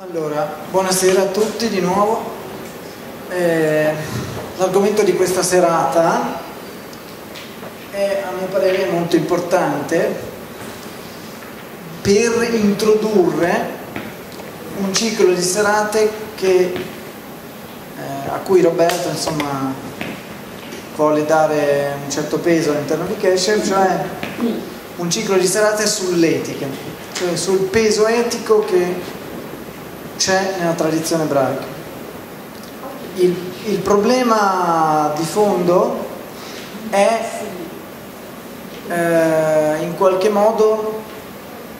Allora, buonasera a tutti di nuovo. Eh, l'argomento di questa serata è a mio parere molto importante per introdurre un ciclo di serate che, eh, a cui Roberto insomma, vuole dare un certo peso all'interno di Kesher, cioè un ciclo di serate sull'etica, cioè sul peso etico che c'è nella tradizione ebraica. Il, il problema di fondo è eh, in qualche modo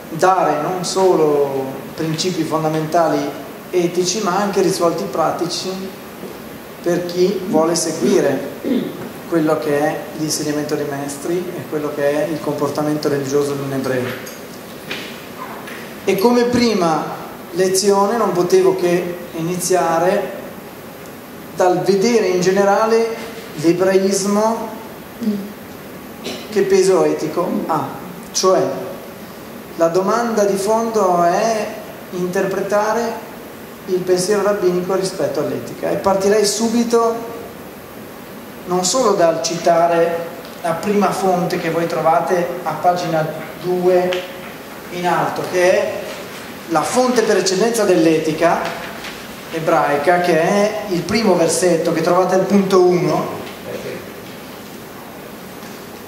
dare non solo principi fondamentali etici ma anche risvolti pratici per chi vuole seguire quello che è l'insegnamento dei maestri e quello che è il comportamento religioso di un ebreo. E come prima lezione non potevo che iniziare dal vedere in generale l'ebraismo che peso etico. Ha, cioè la domanda di fondo è interpretare il pensiero rabbinico rispetto all'etica. E partirei subito non solo dal citare la prima fonte che voi trovate a pagina 2 in alto, che è la fonte per eccellenza dell'etica ebraica, che è il primo versetto che trovate al punto 1,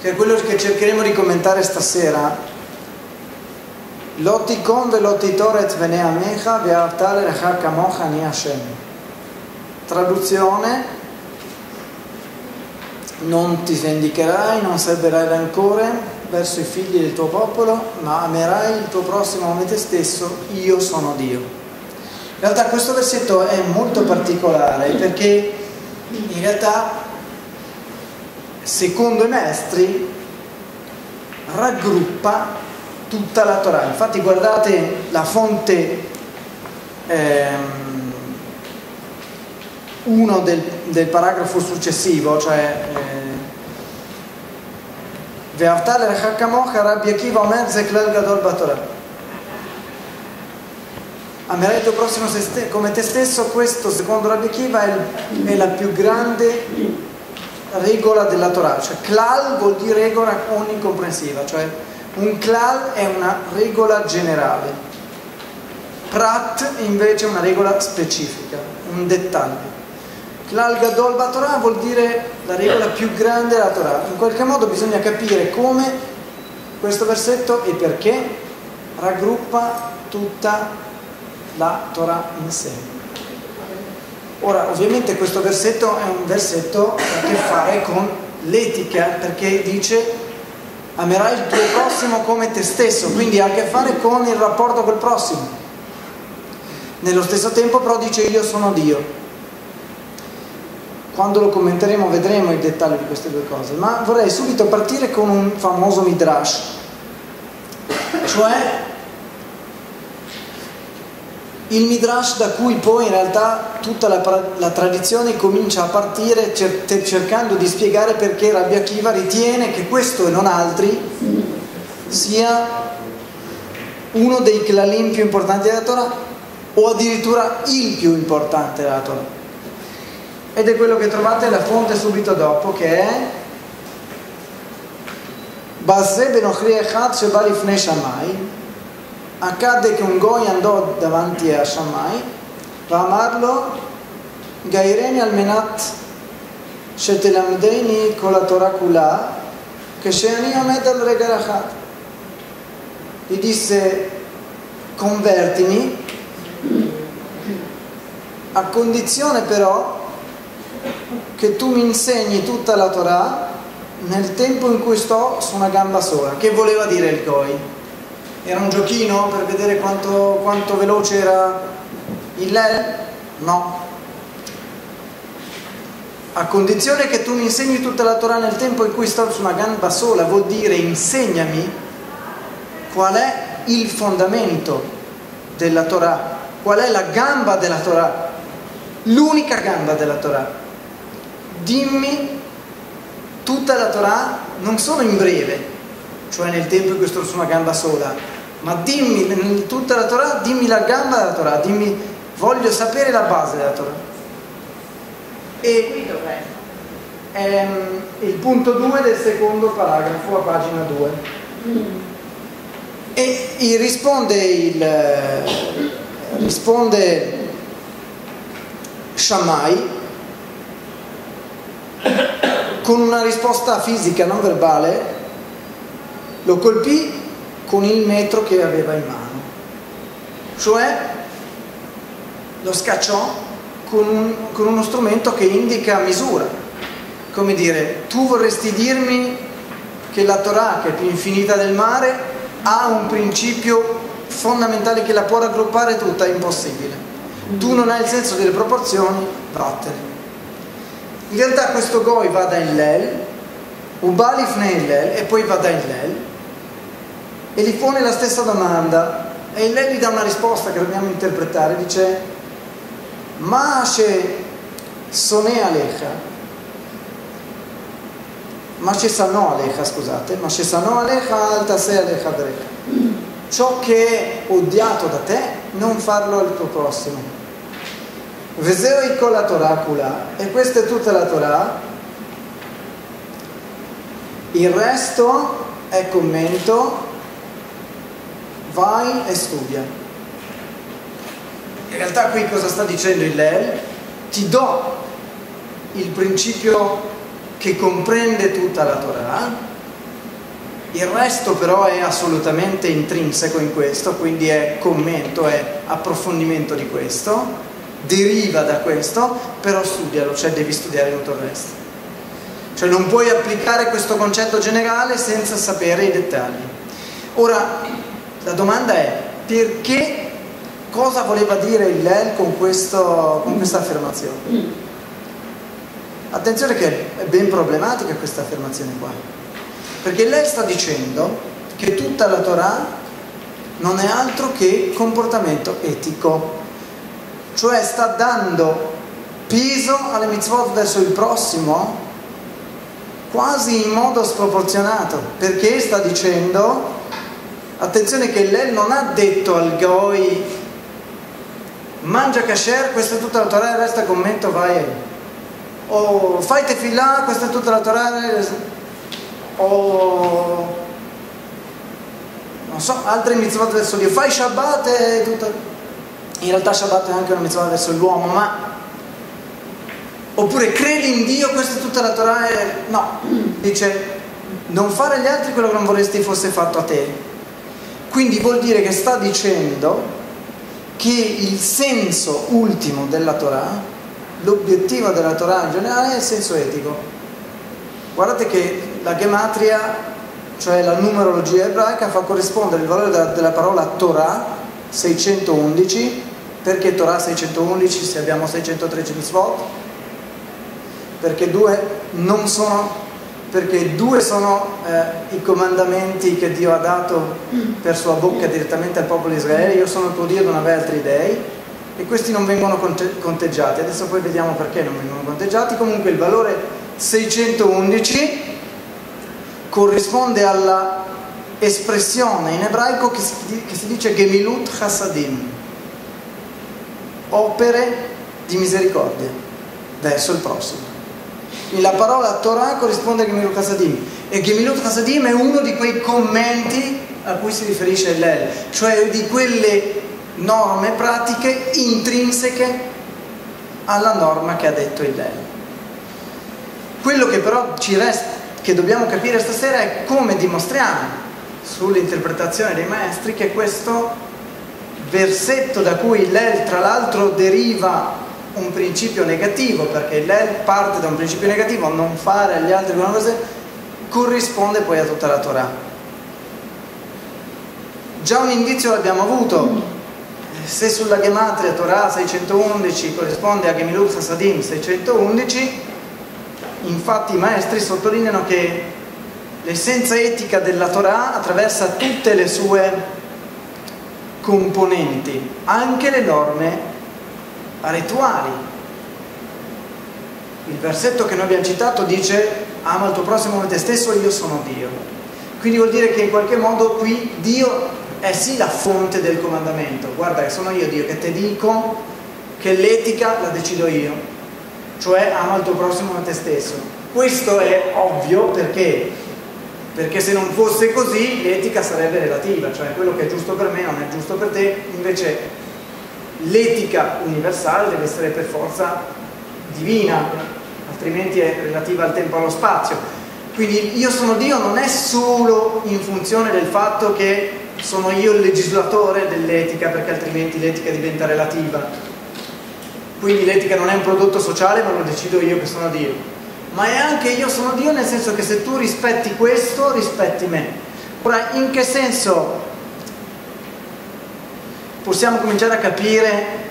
che è quello che cercheremo di commentare stasera. Lotti kon ve lotti toret vene amecha ve artale lecha kamocha ni Hashem. Traduzione non ti vendicherai, non serberai rancore, verso i figli del tuo popolo, ma amerai il tuo prossimo come te stesso, io sono Dio. In realtà questo versetto è molto particolare perché in realtà, secondo i maestri, raggruppa tutta la Torah. Infatti guardate la fonte ehm, 1 del, del, paragrafo successivo, cioè eh, ואהבת לרעך כמוך, רבי עקיבא אומר, זה כלל גדול בתורה. Amerai il tuo prossimo come te stesso, questo secondo Rabbi Akiva è, è, la più grande regola della Torah, cioè klal vuol dire regola onnicomprensiva, cioè un klal è una regola generale, prat invece è una regola specifica, un dettaglio. Klal Gadol Torah vuol dire la regola più grande della Torah. In qualche modo bisogna capire come questo versetto e perché raggruppa tutta la Torah in sé. Ora, ovviamente questo versetto è un versetto che ha a che fare con l'etica, perché dice amerai il tuo prossimo come te stesso, quindi ha a che fare con il rapporto col prossimo. Nello stesso tempo però dice io sono Dio. Quando lo commenteremo vedremo il dettaglio di queste due cose, ma vorrei subito partire con un famoso midrash, cioè il midrash da cui poi in realtà tutta la, la tradizione comincia a partire cer- cercando di spiegare perché Rabbi Akiva ritiene che questo e non altri sia uno dei klalim più importanti della Torah o addirittura il più importante della Torah ed è quello che trovate la fonte subito dopo che è Bazze Benochri Echad Shebalifne Shammai. Accadde che un goi andò davanti a Shammai amarlo Gaireni almenat shetelamdeini con la Torah kula che sheani amed al regalachat gli disse convertimi. A condizione però che tu mi insegni tutta la Torah nel tempo in cui sto su una gamba sola. Che voleva dire il Goi? Era un giochino per vedere quanto, quanto veloce era il Lel? No. A condizione che tu mi insegni tutta la Torah nel tempo in cui sto su una gamba sola, vuol dire insegnami qual è il fondamento della Torah, qual è la gamba della Torah, l'unica gamba della Torah dimmi tutta la Torah non solo in breve, cioè nel tempo in cui sto su una gamba sola, ma dimmi tutta la Torah, dimmi la gamba della Torah, dimmi, voglio sapere la base della Torah. E ehm, il punto 2 del secondo paragrafo a pagina 2. Mm. E risponde, il, risponde Shammai con una risposta fisica, non verbale, lo colpì con il metro che aveva in mano, cioè lo scacciò con, un, con uno strumento che indica misura, come dire, tu vorresti dirmi che la Torah, che è più infinita del mare, ha un principio fondamentale che la può raggruppare tutta, è impossibile. Tu non hai il senso delle proporzioni, vattene. In realtà questo Goi va da Hillel, Ubali fne Hillel e poi va da Hillel. E gli pone la stessa domanda. E lei gli dà una risposta che dobbiamo interpretare, dice Mashe Sone Alecha. Mashe Sano Alecha, scusate, Mashe Sano Alecha Altase Alecha Brecha ciò che è odiato da te non farlo al tuo prossimo Veseo con la Torah kula. E questa è tutta la Torah. Il resto è commento. Vai e studia. In realtà qui cosa sta dicendo il Lel? Ti do il principio che comprende tutta la Torah, il resto però è assolutamente intrinseco in questo, quindi è commento, è approfondimento di questo, deriva da questo, però studialo, cioè devi studiare tutto il resto. Cioè non puoi applicare questo concetto generale senza sapere i dettagli. Ora, la domanda è perché cosa voleva dire il Lel con, con questa affermazione? Attenzione che è ben problematica questa affermazione qua, perché lei sta dicendo che tutta la Torah non è altro che comportamento etico, cioè sta dando peso alle mitzvot verso il prossimo quasi in modo sproporzionato, perché sta dicendo Attenzione che lei non ha detto al Goi mangia kasher, questa è tutta la Torah, è commento, vai. O fai tefillah, questa è tutta la Torah, o non so, altre mitzvot verso Dio, fai Shabbat e tutto. In realtà Shabbat è anche una mitzvah verso l'uomo, ma oppure credi in Dio, questa è tutta la Torah, e... no, dice non fare agli altri quello che non vorresti fosse fatto a te. Quindi vuol dire che sta dicendo che il senso ultimo della Torah, l'obiettivo della Torah in generale è il senso etico. Guardate che la gematria, cioè la numerologia ebraica, fa corrispondere il valore della, della parola Torah 611, perché Torah 611 se abbiamo 613 mitzvot? Perché due non sono perché due sono eh, i comandamenti che Dio ha dato per sua bocca direttamente al popolo di Israele, io sono il tuo Dio, non avere altri dei, e questi non vengono conteggiati, adesso poi vediamo perché non vengono conteggiati, comunque il valore 611 corrisponde alla espressione in ebraico che si, che si dice Gemilut Chassadim, opere di misericordia verso il prossimo. La parola Torah corrisponde a Gemilut Hasadim e Gemilut Hasadim è uno di quei commenti a cui si riferisce l'El, cioè di quelle norme pratiche intrinseche alla norma che ha detto il Lel. Quello che però ci resta, che dobbiamo capire stasera è come dimostriamo sull'interpretazione dei maestri che questo versetto da cui l'El tra l'altro deriva un principio negativo, perché lei parte da un principio negativo, non fare agli altri buone cose, corrisponde poi a tutta la Torah. Già un indizio l'abbiamo avuto, se sulla Gematria Torah 611 corrisponde a Gemilut Hasadim 611, infatti i maestri sottolineano che l'essenza etica della Torah attraversa tutte le sue componenti, anche le norme rituali. Il versetto che noi abbiamo citato dice ama il tuo prossimo come te stesso, io sono Dio. Quindi vuol dire che in qualche modo qui Dio è sì la fonte del comandamento. Guarda sono io Dio che ti dico che l'etica la decido io, cioè ama il tuo prossimo come te stesso. Questo è ovvio perché? Perché se non fosse così l'etica sarebbe relativa, cioè quello che è giusto per me non è giusto per te, invece l'etica universale deve essere per forza divina, altrimenti è relativa al tempo e allo spazio. Quindi io sono Dio non è solo in funzione del fatto che sono io il legislatore dell'etica, perché altrimenti l'etica diventa relativa. Quindi l'etica non è un prodotto sociale, ma lo decido io che sono Dio. Ma è anche io sono Dio nel senso che se tu rispetti questo, rispetti me. Ora, in che senso possiamo cominciare a capire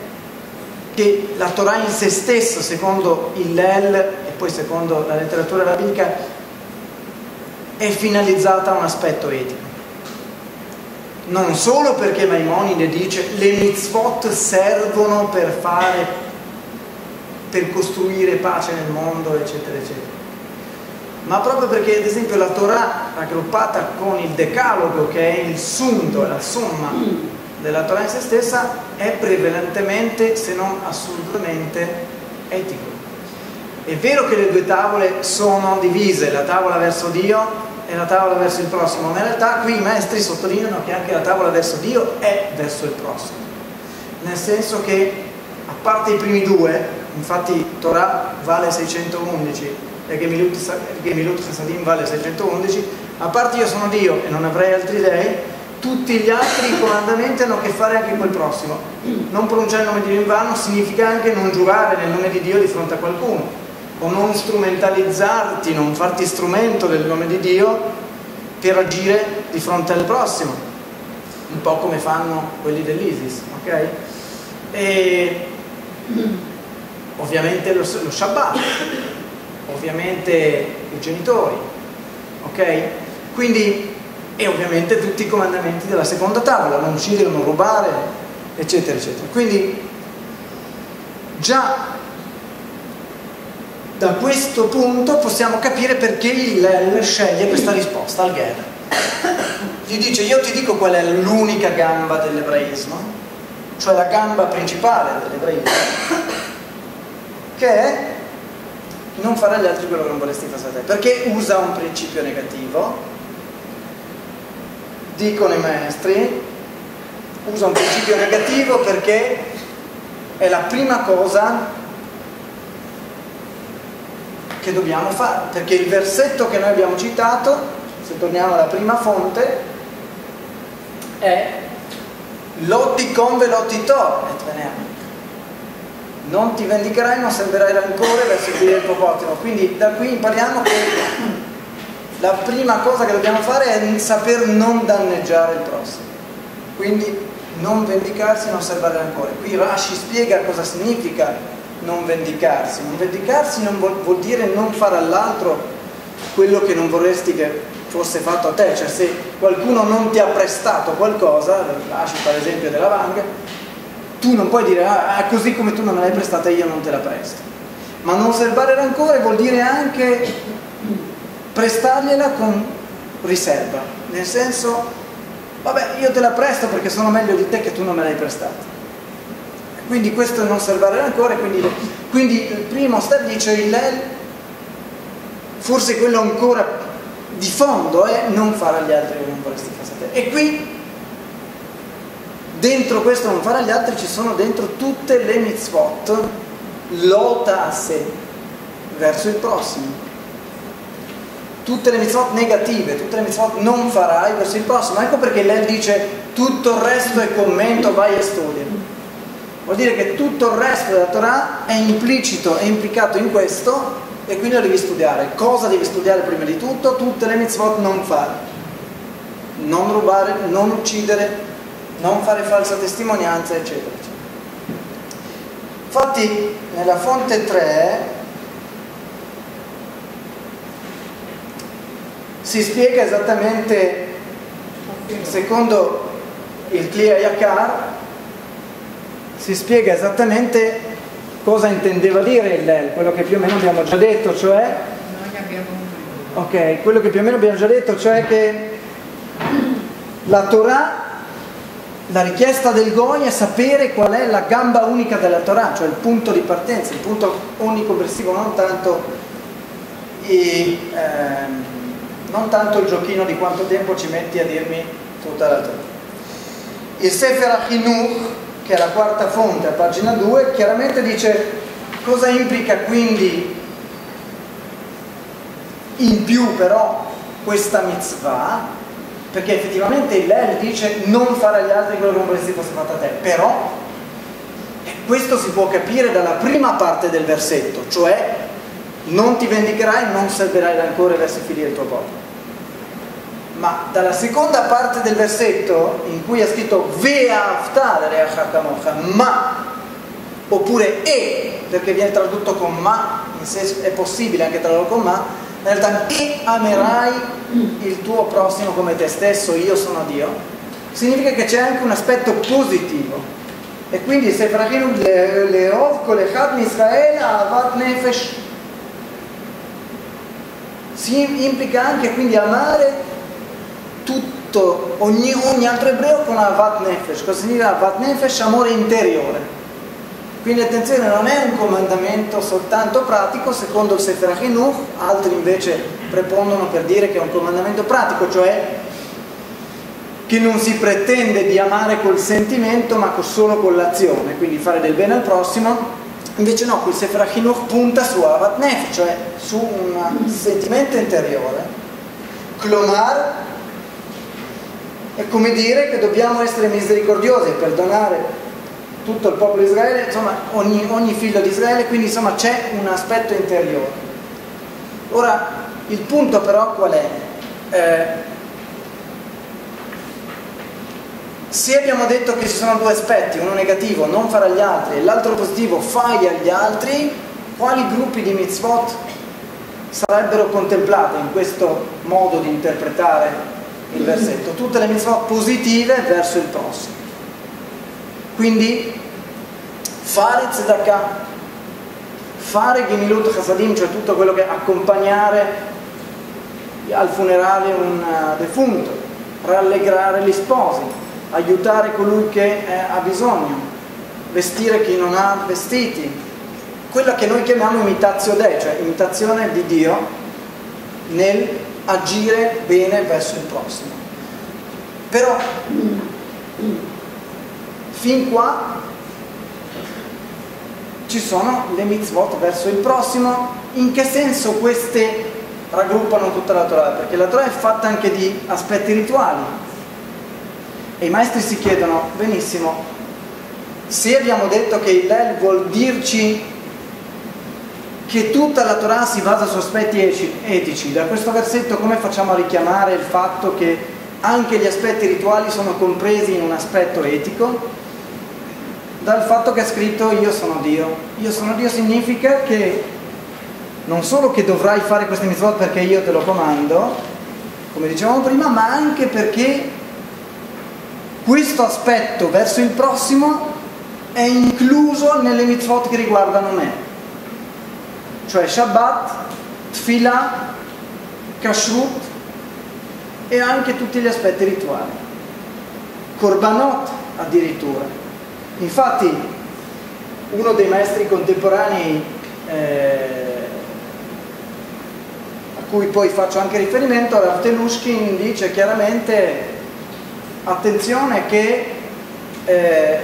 che la Torah in se stesso, secondo il Lel e poi secondo la letteratura rabbinica, è finalizzata a un aspetto etico. Non solo perché Maimonide dice le mitzvot servono per fare, per costruire pace nel mondo, eccetera, eccetera. Ma proprio perché, ad esempio, la Torah raggruppata con il Decalogo, che è il sunto, la somma della Torah in se stessa è prevalentemente, se non assolutamente, etico. È vero che le due tavole sono divise, la tavola verso Dio e la tavola verso il prossimo, ma in realtà qui i maestri sottolineano che anche la tavola verso Dio è verso il prossimo. Nel senso che, a parte i primi due, infatti Torah vale 611 e Gemilut Chesadim vale 611, a parte io sono Dio e non avrei altri dei, tutti gli altri comandamenti hanno a che fare anche col prossimo. Non pronunciare il nome di Dio in vano significa anche non giurare nel nome di Dio di fronte a qualcuno, o non strumentalizzarti, non farti strumento del nome di Dio per agire di fronte al prossimo, un po' come fanno quelli dell'ISIS, ok? E ovviamente lo, lo Shabbat, ovviamente i genitori, ok? Quindi e ovviamente tutti i comandamenti della seconda tavola, non uccidere, non rubare, eccetera, eccetera. Quindi già da questo punto possiamo capire perché il sceglie questa risposta al Ger. Gli dice io ti dico qual è l'unica gamba dell'ebraismo, cioè la gamba principale dell'ebraismo, che è non fare agli altri quello che non vorresti fare a te, perché usa un principio negativo dicono i maestri, usa un principio negativo perché è la prima cosa che dobbiamo fare, perché il versetto che noi abbiamo citato, se torniamo alla prima fonte, è lotti con velotti to, non ti vendicherai, non servirai rancore verso chi del popotimo. Quindi da qui impariamo che la prima cosa che dobbiamo fare è saper non danneggiare il prossimo. Quindi non vendicarsi, non serbare rancore. Qui Rashi spiega cosa significa non vendicarsi. Non vendicarsi non vuol, vuol dire non fare all'altro quello che non vorresti che fosse fatto a te. Cioè se qualcuno non ti ha prestato qualcosa, Rashi fa l'esempio della banca, tu non puoi dire ah, ah, così come tu non me l'hai prestata io non te la presto. Ma non serbare rancore vuol dire anche prestargliela con riserva, nel senso, vabbè, io te la presto perché sono meglio di te che tu non me l'hai prestata. Quindi questo è non salvare ancora, quindi, quindi il primo step dice il LEL, forse quello ancora di fondo è non fare agli altri che non vorresti fare a te. E qui dentro questo non fare agli altri ci sono dentro tutte le mitzvot, lota a sé, verso il prossimo tutte le mitzvot negative, tutte le mitzvot non farai verso il prossimo. Ecco perché lei dice tutto il resto è commento, vai e studia. Vuol dire che tutto il resto della Torah è implicito, è implicato in questo e quindi lo devi studiare. Cosa devi studiare prima di tutto? Tutte le mitzvot non fare. Non rubare, non uccidere, non fare falsa testimonianza, eccetera. eccetera. Infatti nella fonte 3 si spiega esattamente, secondo il Klia Yakar, si spiega esattamente cosa intendeva dire il Lel, quello che più o meno abbiamo già detto, cioè... Ok, quello che più o meno abbiamo già detto, cioè che la Torah la richiesta del Goy è sapere qual è la gamba unica della Torah, cioè il punto di partenza, il punto unico versivo, non tanto, i, ehm, non tanto il giochino di quanto tempo ci metti a dirmi tutta la Torah. Il Sefer Achinuch, che è la quarta fonte a pagina 2, chiaramente dice cosa implica quindi in più però questa mitzvah perché effettivamente il Lel dice non fare agli altri quello che non vorresti fosse fatto a te, però questo si può capire dalla prima parte del versetto, cioè non ti vendicherai, non servirai rancore verso i figli del tuo popolo. Ma dalla seconda parte del versetto, in cui è scritto Ve'aftadere ma, oppure e, perché viene tradotto con ma, è possibile anche tradurlo con ma, in realtà e amerai il tuo prossimo come te stesso, io sono Dio, significa che c'è anche un aspetto positivo. E quindi se frachinu leov kolechad Israele avat nefesh si implica anche quindi amare tutto, ogni, ogni altro ebreo con avat nefesh. Cosa significa avat nefesh? Amore interiore. Quindi attenzione, non è un comandamento soltanto pratico, secondo il Sefer Chinuch, altri invece prepondono per dire che è un comandamento pratico, cioè che non si pretende di amare col sentimento ma solo con l'azione, quindi fare del bene al prossimo. Invece no, qui Sefer Chinuch punta su Avat Nef, cioè su un sentimento interiore. Clomar è come dire che dobbiamo essere misericordiosi e perdonare tutto il popolo di Israele, insomma ogni, ogni figlio di Israele, quindi insomma c'è un aspetto interiore. Ora, il punto però qual è? Eh, se abbiamo detto che ci sono due aspetti, uno negativo, non fare agli altri, e l'altro positivo, fai agli altri, quali gruppi di mitzvot sarebbero contemplate in questo modo di interpretare il versetto? Tutte le mitzvot positive verso il prossimo. Quindi fare tzedakah, fare gemilut chasadim, cioè tutto quello che accompagnare al funerale un eh, defunto, rallegrare gli sposi, aiutare colui che eh, ha bisogno, vestire chi non ha vestiti, quella che noi chiamiamo imitazio de, cioè imitazione di Dio nel agire bene verso il prossimo. Però Fin qua ci sono le mitzvot verso il prossimo. In che senso queste raggruppano tutta la Torah? Perché la Torah è fatta anche di aspetti rituali. E i maestri si chiedono, benissimo, se abbiamo detto che il Lel vuol dirci che tutta la Torah si basa su aspetti etici, da questo versetto come facciamo a richiamare il fatto che anche gli aspetti rituali sono compresi in un aspetto etico? Dal fatto che è scritto io sono Dio. Io sono Dio significa che non solo che dovrai fare queste mitzvot perché io te lo comando, come dicevamo prima, ma anche perché questo aspetto verso il prossimo è incluso nelle mitzvot che riguardano me. Cioè Shabbat, Tfilah, Kashrut e anche tutti gli aspetti rituali. Korbanot addirittura. Infatti uno dei maestri contemporanei eh, a cui poi faccio anche riferimento, Rav dice chiaramente attenzione che eh,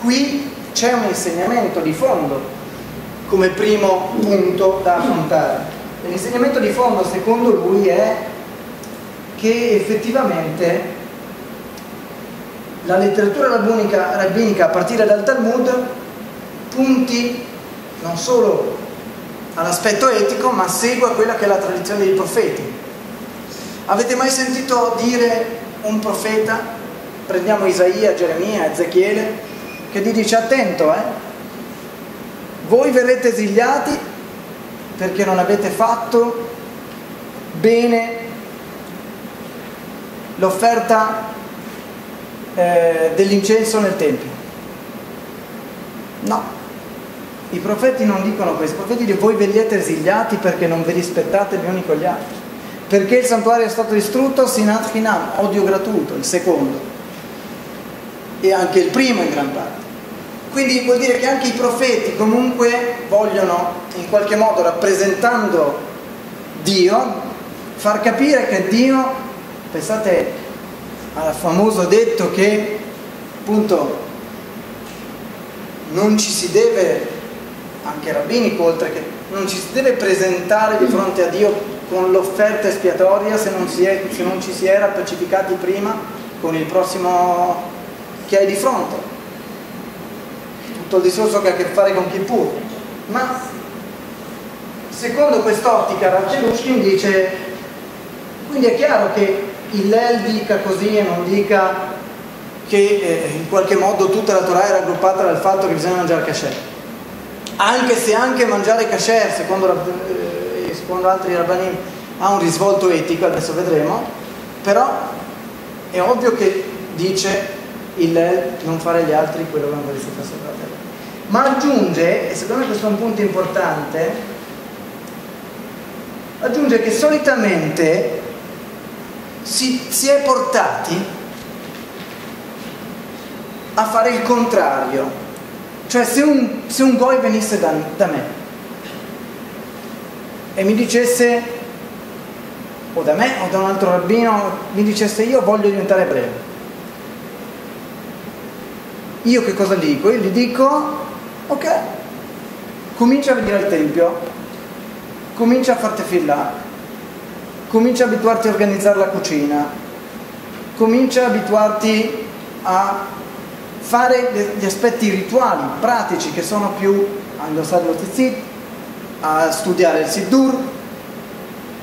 qui c'è un insegnamento di fondo come primo punto da affrontare. L'insegnamento di fondo secondo lui è che effettivamente la letteratura rabbinica, rabbinica a partire dal Talmud punti non solo all'aspetto etico, ma segua quella che è la tradizione dei profeti. Avete mai sentito dire un profeta, prendiamo Isaia, Geremia, Ezechiele, che gli dice attento, eh? voi verrete esiliati perché non avete fatto bene l'offerta eh, dell'incenso nel Tempio. No, i profeti non dicono questo, i profeti dicono voi veniate esiliati perché non vi rispettate gli uni con gli altri. Perché il santuario è stato distrutto, sinat hinam, odio gratuito, il secondo. e anche il primo in gran parte. Quindi vuol dire che anche i profeti comunque vogliono in qualche modo rappresentando Dio far capire che Dio, pensate al famoso detto che appunto non ci si deve, anche rabbinico oltre che, non ci si deve presentare di fronte a Dio con l'offerta espiatoria se non, è, se non ci si era pacificati prima con il prossimo che hai di fronte. Tutto il discorso che ha a che fare con Kippur. Ma secondo quest'ottica Racelushkin dice, quindi è chiaro che il Lel dica così e non dica che eh, in qualche modo tutta la Torah è raggruppata dal fatto che bisogna mangiare kasher. Anche se anche mangiare kasher, secondo, eh, secondo altri rabbanim, ha un risvolto etico, adesso vedremo, però è ovvio che dice il non fare agli altri quello che non vorresti fare sopra te. Ma aggiunge, e secondo me questo è un punto importante, aggiunge che solitamente si, si è portati a fare il contrario. Cioè se un, se un goi venisse da, da me e mi dicesse, o da me o da un altro rabbino, mi dicesse io voglio diventare ebreo. Io che cosa dico? Io gli dico, ok, comincia a venire al Tempio, comincia a farti fila, comincia a abituarti a organizzare la cucina, comincia a abituarti a fare gli aspetti rituali, pratici, che sono più a indossare lo tzitzit, a studiare il Siddur,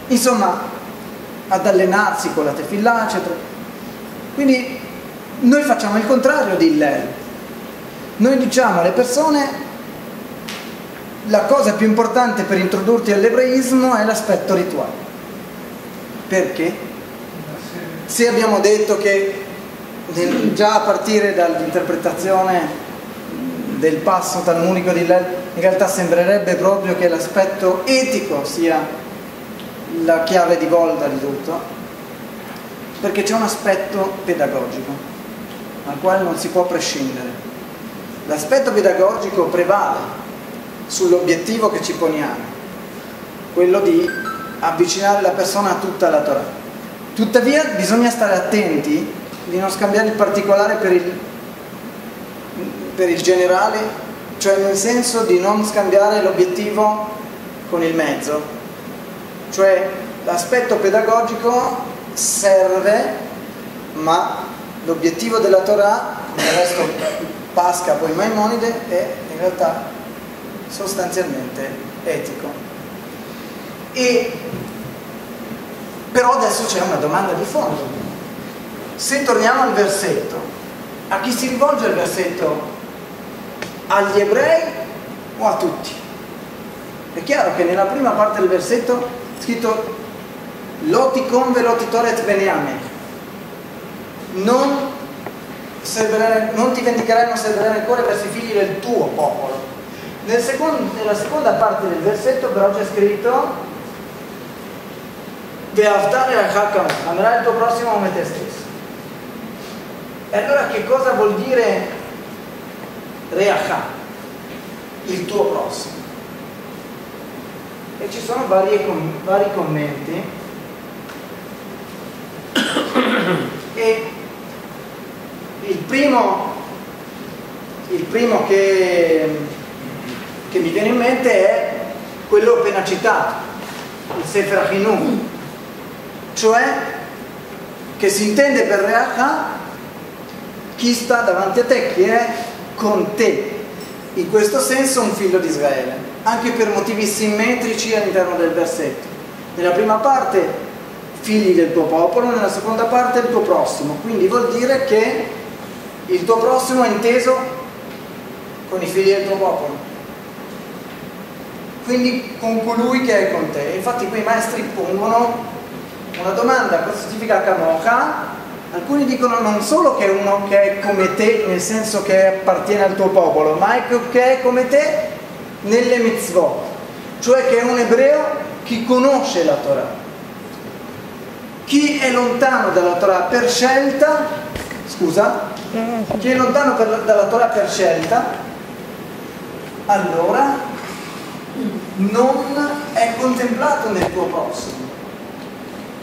insomma, ad allenarsi con la tefillah, eccetera. Quindi noi facciamo il contrario di Hillel. Noi diciamo alle persone la cosa più importante per introdurti all'ebraismo è l'aspetto rituale. Perché? Se abbiamo detto che già a partire dall'interpretazione del passo talmunico di Lel, in realtà sembrerebbe proprio che l'aspetto etico sia la chiave di volta di tutto, perché c'è un aspetto pedagogico al quale non si può prescindere. L'aspetto pedagogico prevale sull'obiettivo che ci poniamo, quello di avvicinare la persona a tutta la Torah. Tuttavia bisogna stare attenti di non scambiare il particolare per il, per il generale, cioè nel senso di non scambiare l'obiettivo con il mezzo. Cioè l'aspetto pedagogico serve, ma l'obiettivo della Torah, come il resto Pasca, poi Maimonide, è in realtà sostanzialmente etico. E, però adesso c'è una domanda di fondo se torniamo al versetto, a chi si rivolge il versetto? Agli ebrei o a tutti? È chiaro che nella prima parte del versetto è scritto Loticon velotitoret beneame. Non, non ti vendicherai, non servirai ancora verso i figli del tuo popolo. Nel secondo, nella seconda parte del versetto però c'è scritto Ve'avtare al amerai il tuo prossimo come te stesso. E allora che cosa vuol dire Reacha, il tuo prossimo? E ci sono vari, vari commenti e il primo, il primo che, che, mi viene in mente è quello appena citato, il Sefer Hinum, cioè che si intende per Reacha chi sta davanti a te, chi è con te. In questo senso un figlio di Israele, anche per motivi simmetrici all'interno del versetto. Nella prima parte figli del tuo popolo, nella seconda parte il tuo prossimo. Quindi vuol dire che il tuo prossimo è inteso con i figli del tuo popolo. Quindi con colui che è con te. Infatti qui i maestri pongono una domanda, cosa significa Kamocha? Alcuni dicono non solo che è uno che è come te, nel senso che appartiene al tuo popolo, ma è che è come te nelle mitzvot, cioè che è un ebreo che conosce la Torah. Chi è lontano dalla Torah per scelta, scusa, chi è lontano per, dalla Torah per scelta, allora non è contemplato nel tuo prossimo.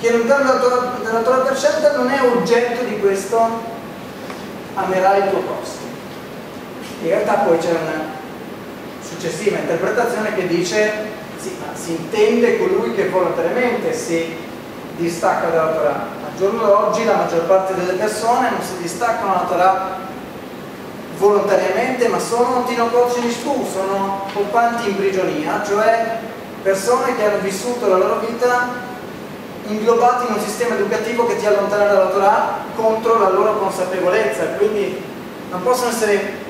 Chi è lontano dalla Torah, dalla Torah per scelta non è oggetto di questo amerai il tuo prossimo. In realtà poi c'è una successiva interpretazione che dice sì, si intende colui che volontariamente si distacca dalla Torah. Al giorno d'oggi la maggior parte delle persone non si distaccano dalla Torah volontariamente, ma sono tinococinistu, sono colpanti in prigionia, cioè persone che hanno vissuto la loro vita inglobati in un sistema educativo che ti allontana dalla Torah contro la loro consapevolezza, quindi non possono essere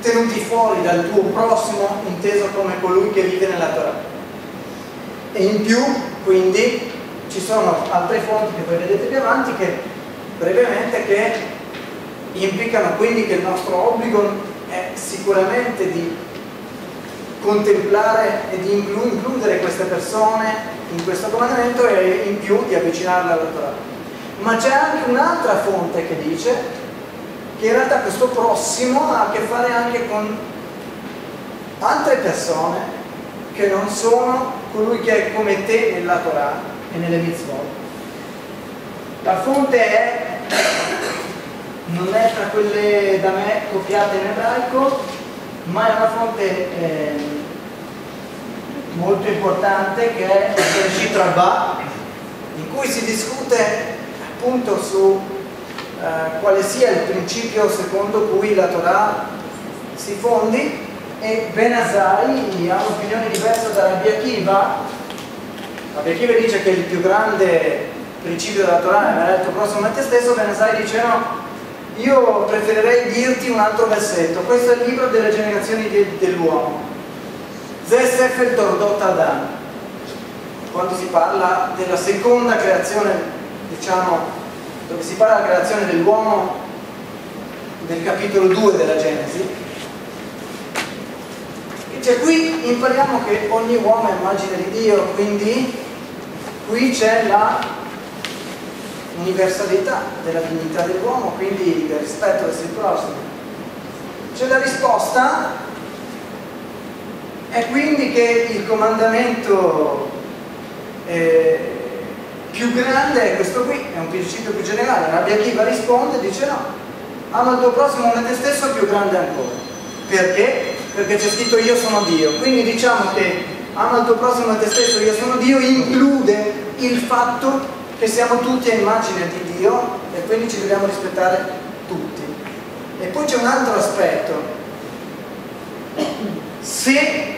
tenuti fuori dal tuo prossimo inteso come colui che vive nella Torah. E in più, quindi, ci sono altre fonti che voi vedete più avanti che brevemente che implicano quindi che il nostro obbligo è sicuramente di contemplare e di includere queste persone in questo comandamento e in più di avvicinarle alla Torah. Ma c'è anche un'altra fonte che dice che in realtà questo prossimo ha a che fare anche con altre persone che non sono colui che è come te nella Torah e nelle mitzvot. La fonte è, non è tra quelle da me copiate in ebraico, ma è una fonte eh, molto importante che è il Bereshit Rabbah, in cui si discute appunto su eh, quale sia il principio secondo cui la Torah si fondi e Benazai ha un'opinione diversa da Rabbi Akiva. Rabbi Akiva dice che il più grande principio della Torah è il tuo prossimo a te stesso, Benazai dice no, io preferirei dirti un altro versetto, questo è il libro delle generazioni de, dell'uomo. Zesefel Tordot Adam, quando si parla della seconda creazione, diciamo, dove si parla della creazione dell'uomo nel capitolo 2 della Genesi, cioè qui impariamo che ogni uomo è immagine di Dio, quindi qui c'è la universalità della dignità dell'uomo, quindi del rispetto verso il prossimo. C'è la risposta è quindi che il comandamento eh, più grande è questo qui, è un principio più generale. Rabbi Akiva risponde dice no, ama il tuo prossimo come te stesso più grande ancora. Perché? Perché c'è scritto io sono Dio. Quindi diciamo che ama il tuo prossimo come te stesso, io sono Dio, include il fatto che siamo tutti a immagine di Dio e quindi ci dobbiamo rispettare tutti. E poi c'è un altro aspetto. Se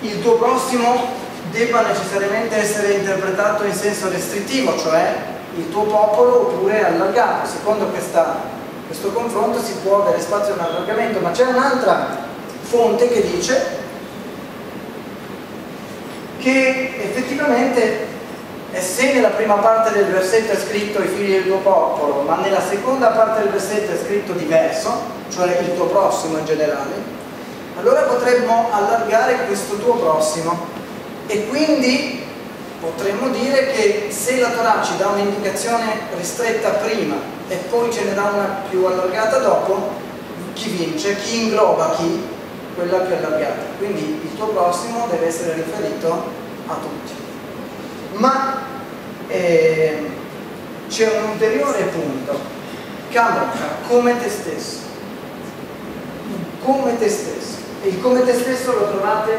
il tuo prossimo debba necessariamente essere interpretato in senso restrittivo, cioè il tuo popolo oppure allargato. Secondo questa, questo confronto si può avere spazio a un allargamento, ma c'è un'altra fonte che dice che effettivamente se nella prima parte del versetto è scritto i figli del tuo popolo, ma nella seconda parte del versetto è scritto diverso, cioè il tuo prossimo in generale, allora potremmo allargare questo tuo prossimo e quindi potremmo dire che se la Torah ci dà un'indicazione ristretta prima e poi ce ne dà una più allargata dopo, chi vince? Chi ingloba chi? Quella più allargata. Quindi il tuo prossimo deve essere riferito a tutti. Ma eh, c'è un ulteriore punto. Kamocha, come te stesso. Come te stesso. E il come te stesso lo trovate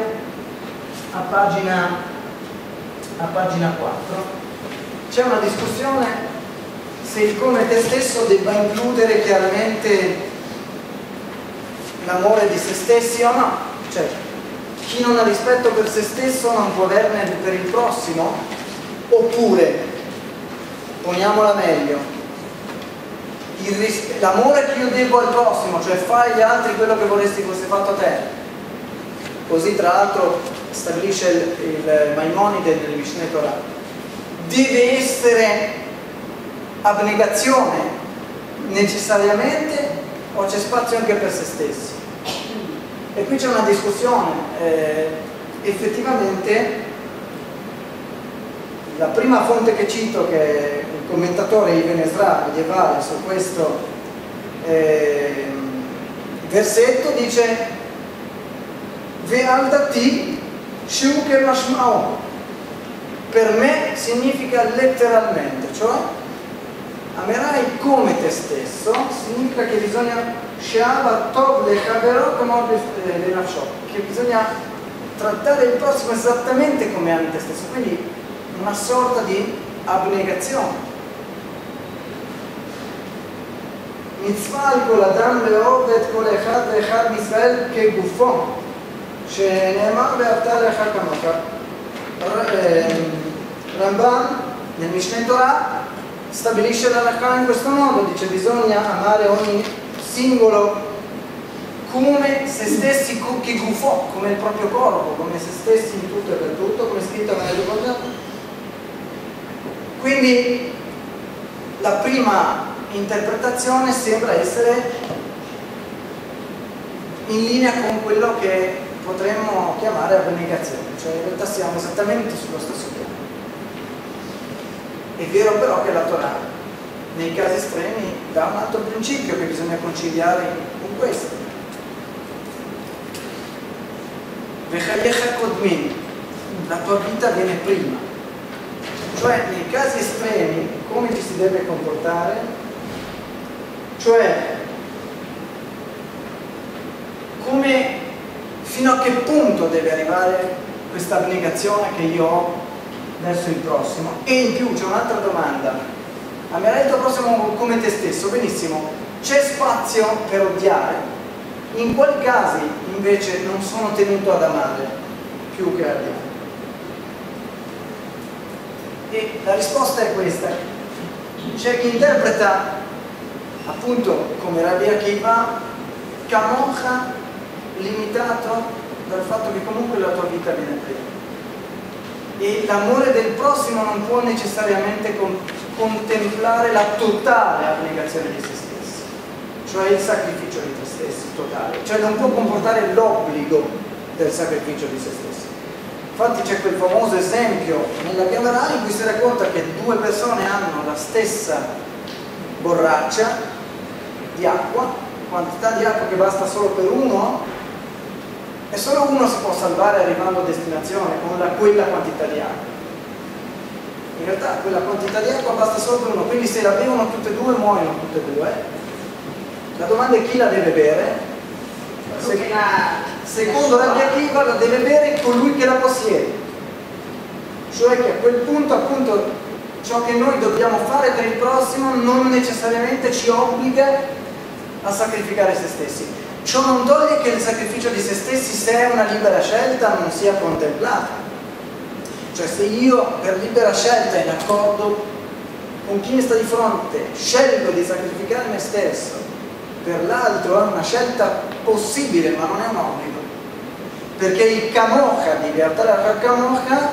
a pagina, a pagina 4 c'è una discussione se il come te stesso debba includere chiaramente l'amore di se stessi o no cioè chi non ha rispetto per se stesso non può averne per il prossimo oppure poniamola meglio l'amore che io devo al prossimo cioè fai agli altri quello che vorresti fosse fatto a te così tra l'altro stabilisce il, il Maimonide nel Mishneh Torah, deve essere abnegazione necessariamente o c'è spazio anche per se stessi? E qui c'è una discussione, eh, effettivamente la prima fonte che cito, che è il commentatore Ibn Ezra medievale su questo eh, versetto dice Ve'aldati shuke mashmao per me significa letteralmente, cioè amerai come te stesso, significa che bisogna Nafshot, che bisogna trattare il prossimo esattamente come ami te stesso, quindi una sorta di abnegazione. מצווה על כל אדם לאהוב את כל אחד ואחד מישראל כגופו, שנאמר ואהבת לך כמוך. Ramban nel Mishneh Torah stabilisce l'alakha in questo modo, dice bisogna amare ogni singolo come se stessi che gufò, come il proprio corpo, come se stessi in tutto e per tutto, come scritto nelle due quindi la prima interpretazione sembra essere in linea con quello che potremmo chiamare abnegazione, cioè in realtà siamo esattamente sullo stesso piano. È vero però che la Torah nei casi estremi dà un altro principio che bisogna conciliare con questo. la tua vita viene prima. Cioè nei casi estremi come ci si deve comportare? Cioè come fino a che punto deve arrivare questa abnegazione che io ho verso il prossimo? E in più c'è un'altra domanda. Amerai il tuo prossimo come te stesso, benissimo. C'è spazio per odiare? In quali casi invece non sono tenuto ad amare più che a odiare? E la risposta è questa. C'è chi interpreta appunto come Rabbi Akiva Kamocha limitato dal fatto che comunque la tua vita viene prima. E l'amore del prossimo non può necessariamente con contemplare la totale abnegazione di se stessi, cioè il sacrificio di te stessi totale, cioè non può comportare l'obbligo del sacrificio di se stessi. Infatti c'è quel famoso esempio nella Gemara in cui si racconta che due persone hanno la stessa borraccia di acqua, quantità di acqua che basta solo per uno, e solo uno si può salvare arrivando a destinazione con la, quella quantità di acqua. In realtà quella quantità di acqua basta solo per uno, quindi se la bevono tutte e due muoiono tutte e due. La domanda è chi la deve bere? Se, secondo la Akiva la deve bere colui che la possiede. Cioè che a quel punto appunto ciò che noi dobbiamo fare per il prossimo non necessariamente ci obbliga a sacrificare se stessi. Ciò non toglie che il sacrificio di se stessi, se è una libera scelta, non sia contemplato. Cioè se io per libera scelta in accordo con chi mi sta di fronte scelgo di sacrificare me stesso per l'altro è una scelta possibile ma non è un obbligo. Perché il kamocha di Beatara kamocha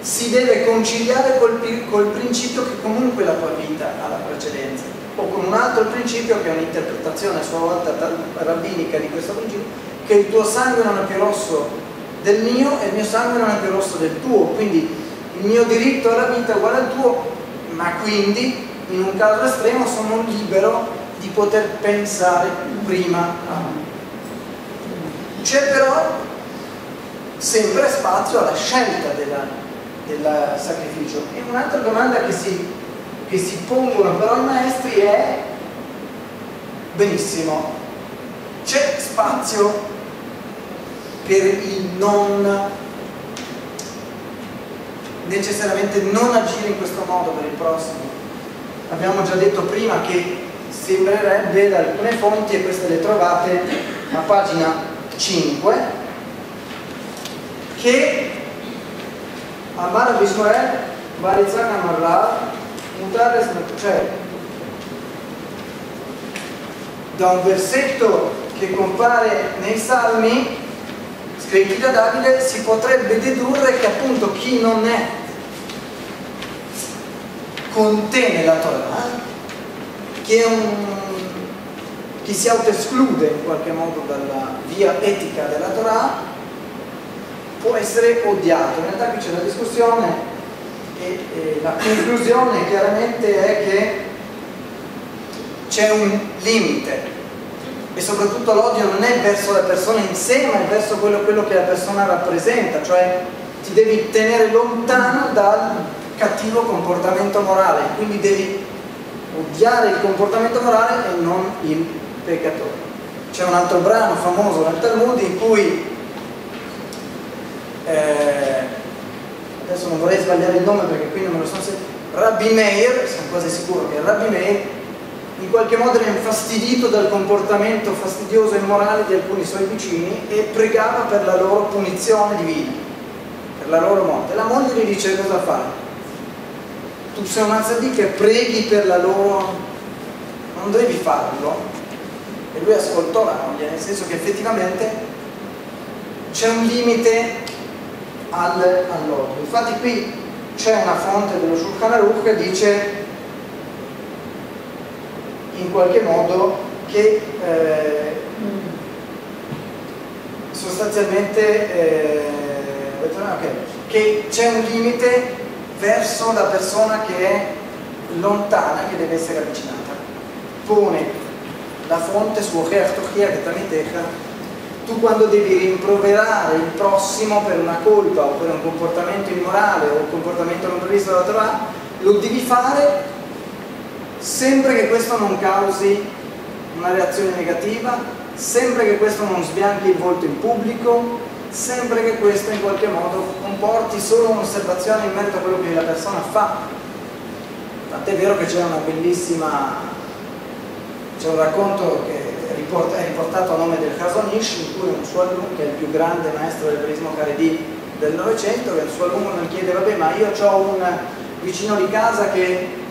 si deve conciliare col, col principio che comunque la tua vita ha la precedenza o con un altro principio che è un'interpretazione a sua volta rabbinica di questo principio che il tuo sangue non è più rosso del mio e il mio sangue non è più rosso del tuo, quindi il mio diritto alla vita è uguale al tuo, ma quindi in un caso estremo sono libero poter pensare prima a. C'è però sempre spazio alla scelta del sacrificio. E un'altra domanda che si, che si pongono però i maestri è, benissimo, c'è spazio per il non necessariamente non agire in questo modo per il prossimo. Abbiamo già detto prima che sembrerebbe da alcune fonti, e queste le trovate a pagina 5, che Amar Bismael Barizan Amarlav Mutares cioè da un versetto che compare nei Salmi scritti da Davide si potrebbe dedurre che appunto chi non è contiene la Torah, chi, un, chi si autoesclude in qualche modo dalla via etica della Torah, può essere odiato. In realtà qui c'è la discussione E, e la conclusione chiaramente è che c'è un limite e soprattutto l'odio non è verso la persona in sé ma è verso quello, quello che la persona rappresenta, cioè ti devi tenere lontano dal cattivo comportamento morale, quindi devi odiare il comportamento morale e non il peccatore. C'è un altro brano famoso nel Talmud in cui, eh, adesso non vorrei sbagliare il nome perché qui non me lo sono sentito, Rabbi Meir, sono quasi sicuro che Rabbi Meir, in qualche modo era infastidito dal comportamento fastidioso e immorale di alcuni suoi vicini e pregava per la loro punizione divina, per la loro morte. La moglie gli dice cosa fare? Tu sei un azzadì e preghi per la loro... non devi farlo. E lui ascoltò la moglie, nel senso che effettivamente c'è un limite al, all'odio. Infatti qui c'è una fonte dello Shulchan Aruch che dice in qualche modo che eh, sostanzialmente eh, che c'è un limite verso la persona che è lontana che deve essere avvicinata. Pone la fonte su tamitecha tu quando devi rimproverare il prossimo per una colpa o per un comportamento immorale o un comportamento non previsto dalla Torah lo devi fare sempre che questo non causi una reazione negativa, sempre che questo non sbianchi il volto in pubblico, sempre che questo in qualche modo comporti solo un'osservazione in merito a quello che la persona fa. Tant'è vero che c'è una bellissima, c'è un racconto che è riportato a nome del Hasonish, in cui un suo alunno, che è il più grande maestro del turismo Caredi del Novecento, che il suo alunno gli chiede, vabbè ma io ho un vicino di casa che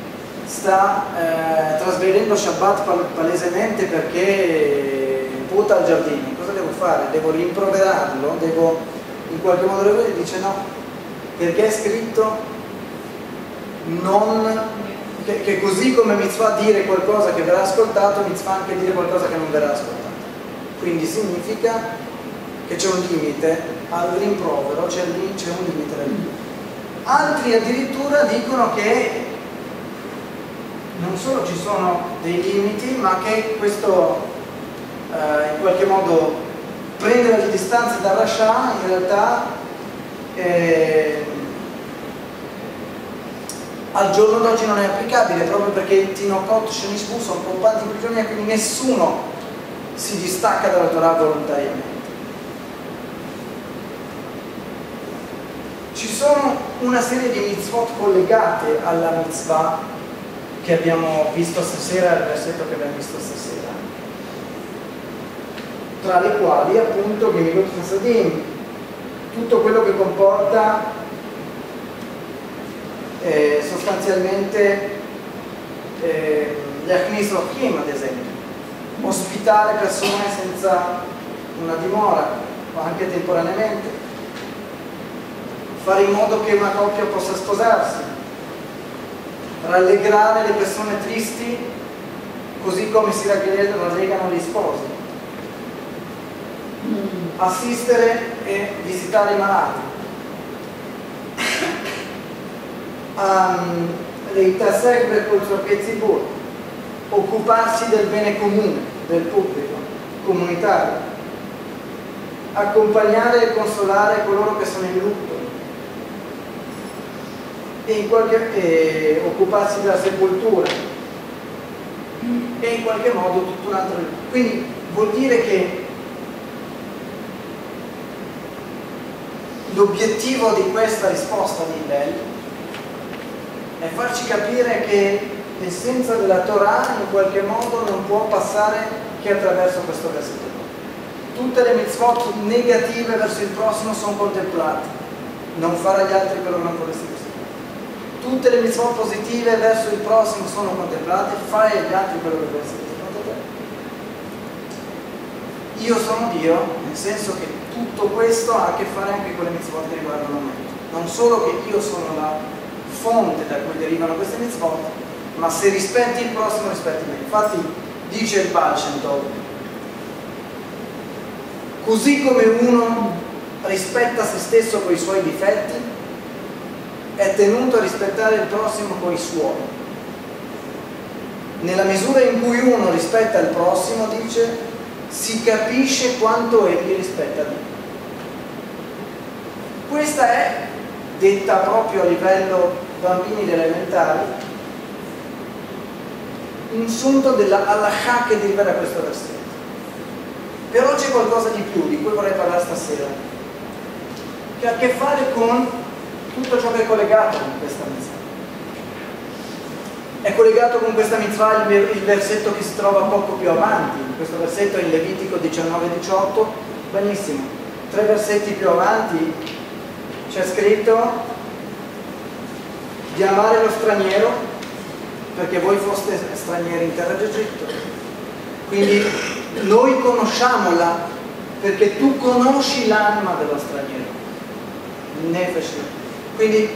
sta eh, trasgredendo Shabbat pal palesemente perché puta al giardino, cosa devo fare? Devo rimproverarlo? Devo in qualche modo regolare? Dice no, perché è scritto non, che, che, così come mitzvah dire qualcosa che verrà ascoltato, mitzvah anche dire qualcosa che non verrà ascoltato. Quindi significa che c'è un limite al rimprovero, c'è un limite al limite. Altri addirittura dicono che non solo ci sono dei limiti, ma che questo eh, in qualche modo prendere le distanze da Rasha in realtà eh, al giorno d'oggi non è applicabile proprio perché Tinokot Shenisbu sono compatti prigionieri quindi nessuno si distacca dalla Torah volontariamente. Ci sono una serie di mitzvot collegate alla mitzvah che abbiamo visto stasera, il versetto che abbiamo visto stasera, tra le quali appunto Gemilut Fasadim, tutto quello che comporta eh, sostanzialmente eh, gli Achnis Rochim ad esempio, ospitare persone senza una dimora o anche temporaneamente, fare in modo che una coppia possa sposarsi, rallegrare le persone tristi così come si rallegrano gli sposi. Assistere e visitare i malati, um, l'Itasek col suo Pezzibur, occuparsi del bene comune, del pubblico, comunitario, accompagnare e consolare coloro che sono in lutto, e, qualche, e occuparsi della sepoltura. E in qualche modo tutto un altro quindi vuol dire che l'obiettivo di questa risposta di Hillel è farci capire che l'essenza della Torah in qualche modo non può passare che attraverso questo versetto. Tutte le mitzvot negative verso il prossimo sono contemplate. Non fare agli altri quello che non vorresti tutte le missioni positive verso il prossimo sono contemplate, fai agli altri quello che vuoi essere Io sono Dio, nel senso che tutto questo ha a che fare anche con le mitzvot che riguardano me. Non solo che io sono la fonte da cui derivano queste mitzvot, ma se rispetti il prossimo rispetti me. Infatti dice il Balcentov, così come uno rispetta se stesso con i suoi difetti, è tenuto a rispettare il prossimo con i suoi. Nella misura in cui uno rispetta il prossimo, dice, si capisce quanto egli rispetta Dio. Questa è, detta proprio a livello bambini elementari, un sunto della halakha che deriva da questo versetto. Però c'è qualcosa di più di cui vorrei parlare stasera, che ha a che fare con tutto ciò che è collegato con questa mitzvah. È collegato con questa mitzvah il, il versetto che si trova poco più avanti, questo versetto è in Levitico 19-18, benissimo, tre versetti più avanti c'è scritto di amare lo straniero perché voi foste stranieri in terra d'Egitto. Quindi noi conosciamola perché tu conosci l'anima dello straniero. Nefesh. Quindi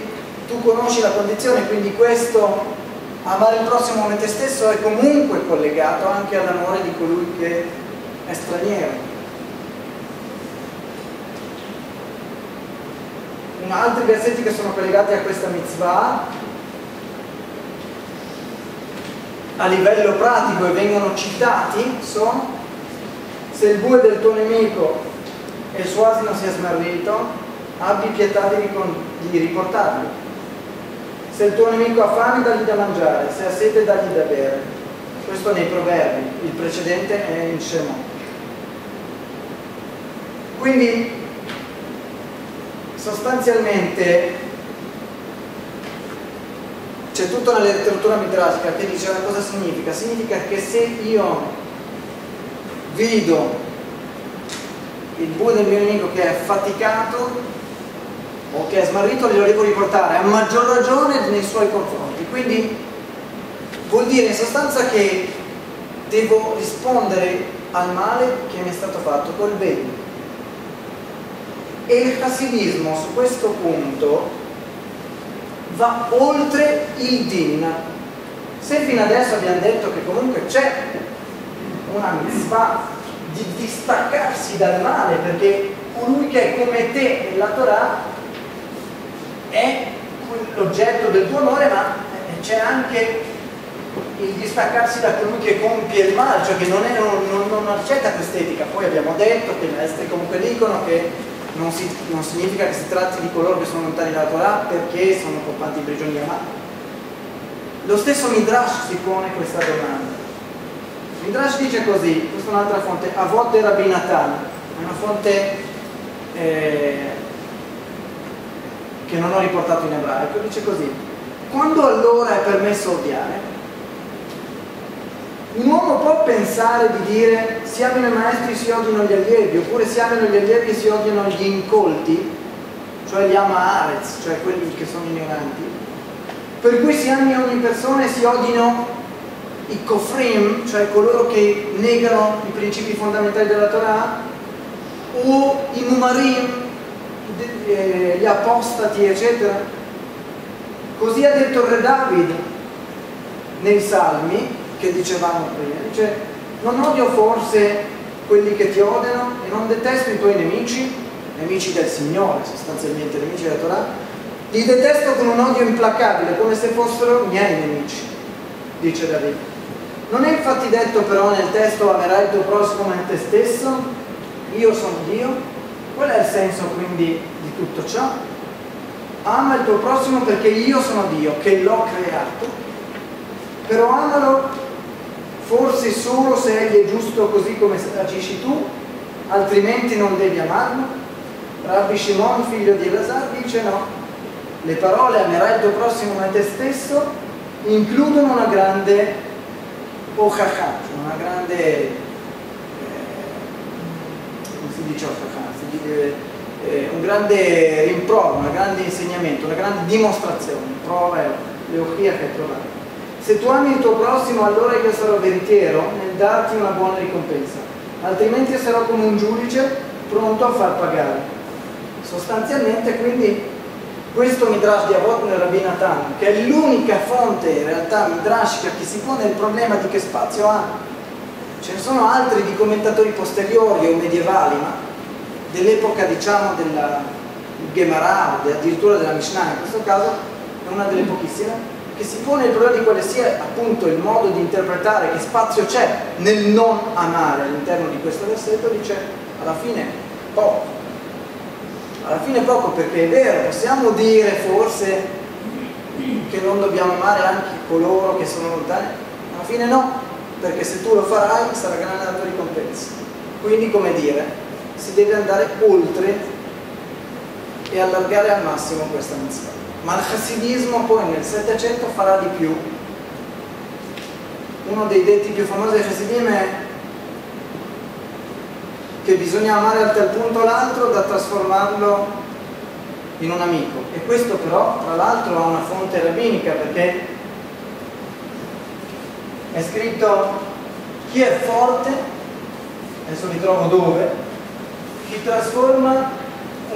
tu conosci la condizione, quindi questo amare il prossimo come te stesso è comunque collegato anche all'amore di colui che è straniero. Altri versetti che sono collegati a questa mitzvah? A livello pratico e vengono citati sono se il bue del tuo nemico e il suo asino si è smarrito abbi pietà di, di riportarlo. Se il tuo nemico ha fame dagli da mangiare se ha sete dagli da bere. Questo nei proverbi il precedente è in Shemot quindi sostanzialmente c'è tutta una letteratura midrashica che dice cosa significa? Significa che se io vedo il bue del mio nemico che è faticato o che è smarrito, glielo devo riportare a maggior ragione nei suoi confronti. Quindi vuol dire in sostanza che devo rispondere al male che mi è stato fatto col bene. E il hassidismo su questo punto va oltre il din. Se fino adesso abbiamo detto che comunque c'è una mitzvah di distaccarsi dal male, perché colui che è come te nella Torah è l'oggetto del tuo amore, ma c'è anche il distaccarsi da colui che compie il male, cioè che non, è, non, non accetta quest'etica. Poi abbiamo detto che i maestri comunque dicono che non, si, non, significa che si tratti di coloro che sono lontani dalla Torah perché sono occupanti in prigionia, ma lo stesso Midrash si pone questa domanda. Midrash dice così, questa è un'altra fonte, Avot de Rabbi Natan, è una fonte eh, che non ho riportato in ebraico, dice così, quando allora è permesso odiare? Un uomo può pensare di dire si amano i maestri si odiano gli allievi, oppure si amano gli allievi e si odiano gli incolti, cioè gli ama-arez, cioè quelli che sono ignoranti, per cui si ami ogni persona e si odino i kofrim, cioè coloro che negano i principi fondamentali della Torah, o i mumarim, eh, gli apostati, eccetera. Così ha detto il re David nei Salmi, che dicevamo prima, dice non odio forse quelli che ti odiano e non detesto i tuoi nemici, nemici del Signore sostanzialmente, nemici della Torah, li detesto con un odio implacabile, come se fossero miei nemici, dice David. Non è infatti detto però nel testo amerai il tuo prossimo come te stesso, io sono Dio, qual è il senso quindi di tutto ciò? Ama il tuo prossimo perché io sono Dio, che l'ho creato, però amalo forse solo se egli è giusto così come agisci tu, altrimenti non devi amarlo? Rabbi Shimon, figlio di Elazar, dice no. Le parole amerai il tuo prossimo come te stesso includono una grande ochachà, una grande, eh, come si dice ochachà? Si dice, eh, un grande rimprovero, un grande insegnamento, una grande dimostrazione, prova le ochia che hai trovato. Se tu ami il tuo prossimo, allora io sarò veritiero nel darti una buona ricompensa, altrimenti sarò come un giudice pronto a far pagare. Sostanzialmente, quindi, questo Midrash di Avot nel Rabbi Natan, che è l'unica fonte in realtà midrashica che si pone il problema di che spazio ha. Ce ne sono altri di commentatori posteriori o medievali, ma dell'epoca diciamo della Gemara addirittura della Mishnah in questo caso, una delle pochissime, che si pone il problema di quale sia appunto il modo di interpretare che spazio c'è nel non amare all'interno di questo versetto, dice alla fine poco. Alla fine poco perché è vero, possiamo dire forse che non dobbiamo amare anche coloro che sono lontani, alla fine no, perché se tu lo farai sarà grande la tua ricompensa. Quindi come dire, si deve andare oltre e allargare al massimo questa mitzvah. Ma il chassidismo poi nel Settecento farà di più. Uno dei detti più famosi del chassidim è che bisogna amare a tal punto l'altro da trasformarlo in un amico. E questo però, tra l'altro, ha una fonte rabbinica perché è scritto chi è forte, adesso vi trovo dove, chi trasforma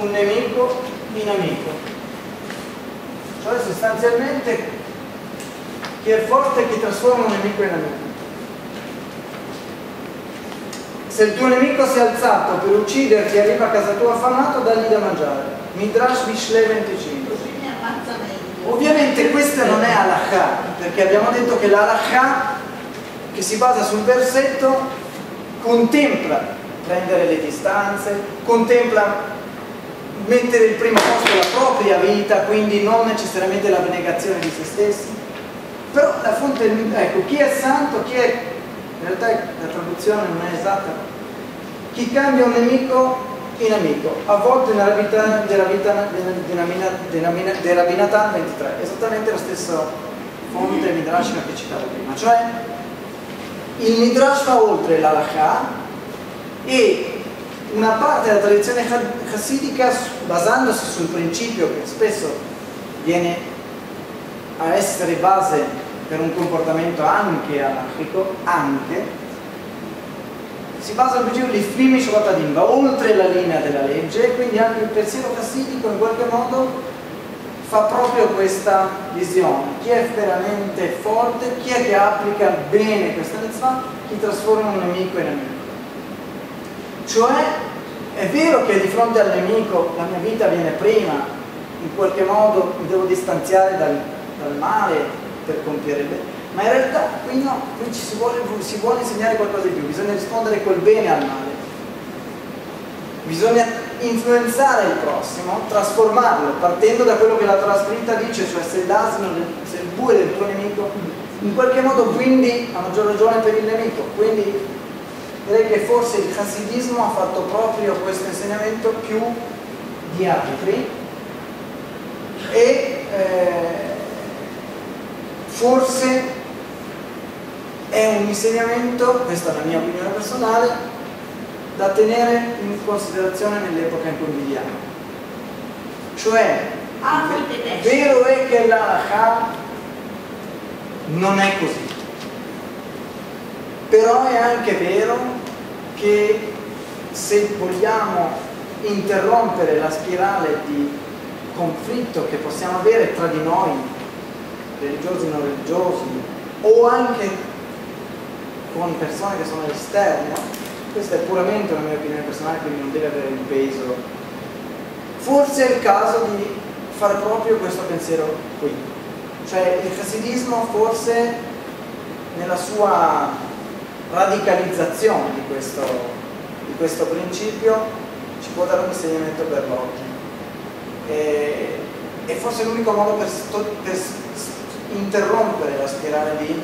un nemico in amico. Cioè sostanzialmente chi è forte chi trasforma un nemico in amico. Se il tuo nemico si è alzato per ucciderti e arriva a casa tua affamato, dagli da mangiare. Midrash Mishle 25. Ovviamente questa non è halakha, perché abbiamo detto che l'halakha che si basa sul versetto contempla prendere le distanze, contempla mettere il primo posto la propria vita, quindi non necessariamente la negazione di se stessi. Però la fonte, ecco, chi è santo, chi è, in realtà la traduzione non è esatta, chi cambia un nemico in amico, a volte nella vita della vita della Binatan 23, esattamente la stessa fonte midrashica che citavo prima, cioè il midrash va oltre l'alakha e una parte della tradizione chassidica basandosi sul principio che spesso viene a essere base per un comportamento anche anarchico, anche, si basa sul principio di Flimi Shobatadim, va oltre la linea della legge, quindi anche il pensiero chassidico in qualche modo fa proprio questa visione. Chi è veramente forte, chi è che applica bene questa mitzvah, chi trasforma un nemico in amico. Cioè è vero che di fronte al nemico la mia vita viene prima, in qualche modo mi devo distanziare dal, dal male per compiere il bene, ma in realtà qui no, qui si vuole, si vuole insegnare qualcosa di più, bisogna rispondere col bene al male, bisogna influenzare il prossimo, trasformarlo, partendo da quello che la Torah scritta dice, cioè se l'asino, se il bue del tuo nemico, in qualche modo quindi, a maggior ragione per il nemico, quindi direi che forse il chassidismo ha fatto proprio questo insegnamento più di altri e eh, forse è un insegnamento, questa è la mia opinione personale, da tenere in considerazione nell'epoca in cui viviamo. Cioè, ah, vero è che l'Alaha non è così però è anche vero che se vogliamo interrompere la spirale di conflitto che possiamo avere tra di noi, religiosi e non religiosi, o anche con persone che sono esterne, questa è puramente una mia opinione personale, quindi non deve avere un peso, forse è il caso di fare proprio questo pensiero qui. Cioè il chassidismo forse nella sua radicalizzazione di questo, di questo principio ci può dare un insegnamento per l'oggi. E, e forse l'unico modo per, per, interrompere la spirale di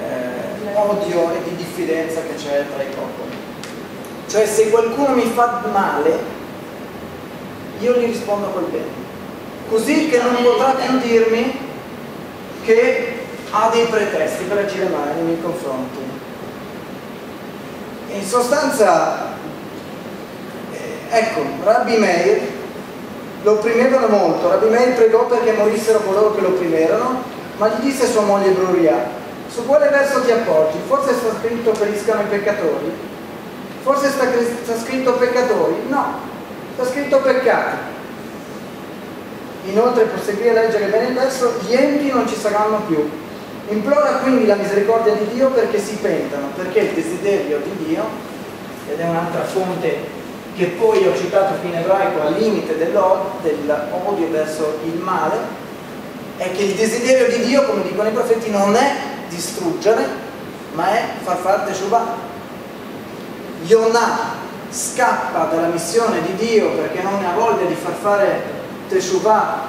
eh, odio e di diffidenza che c'è tra i popoli. Cioè se qualcuno mi fa male, io gli rispondo col bene. Così che non potrà più dirmi che ha dei pretesti per agire male nei miei confronti in sostanza, eh, ecco, Rabbi Meir lo opprimevano molto, Rabbi Meir pregò perché morissero coloro che lo opprimevano, ma gli disse sua moglie Bruria, su quale verso ti appoggi? Forse sta scritto periscano i peccatori? Forse sta, sta scritto peccatori? No, sta scritto peccati. Inoltre proseguì a leggere bene il verso, gli enti non ci saranno più, Implora quindi la misericordia di Dio perché si pentano, perché il desiderio di Dio, ed è un'altra fonte che poi ho citato qui in ebraico al limite dell'odio verso il male, è che il desiderio di Dio, come dicono i profeti, non è distruggere, ma è far fare Teshuvah. Yonah scappa dalla missione di Dio perché non ha voglia di far fare Teshuvah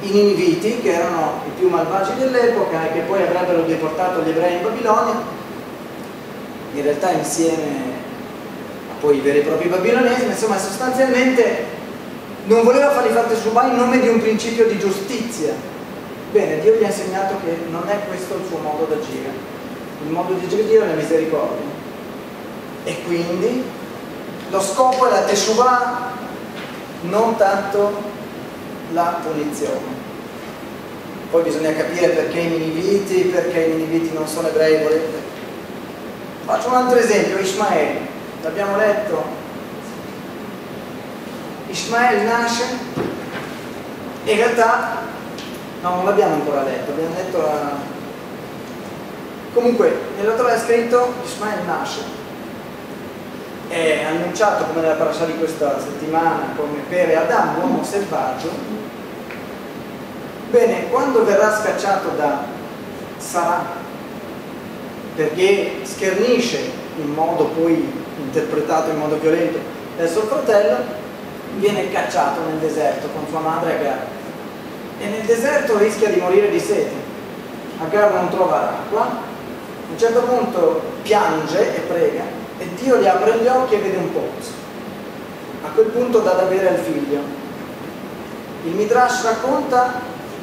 ai Niniviti, che erano i più malvagi dell'epoca e che poi avrebbero deportato gli ebrei in Babilonia, in realtà insieme a poi i veri e propri babilonesi, insomma sostanzialmente non voleva farli fare Teshuvah in nome di un principio di giustizia. Bene, Dio gli ha insegnato che non è questo il suo modo d'agire. Il modo di agire è la misericordia. E quindi lo scopo è la Teshuvah, non tanto la punizione. Poi bisogna capire perché i Niniviti, perché i Niniviti non sono ebrei. Faccio un altro esempio, Ismaele, l'abbiamo letto Ismael nasce e in realtà no, non l'abbiamo ancora letto, abbiamo letto la... comunque nella Torah è scritto Ismael nasce è annunciato come nella parasha di questa settimana come per Adam, l'uomo selvaggio bene, quando verrà scacciato da Sarà perché schernisce in modo poi interpretato in modo violento verso il fratello viene cacciato nel deserto con sua madre Agar e nel deserto rischia di morire di sete. Agar non trova acqua, a un certo punto piange e prega e Dio gli apre gli occhi e vede un pozzo. A quel punto dà da bere al figlio. Il Midrash racconta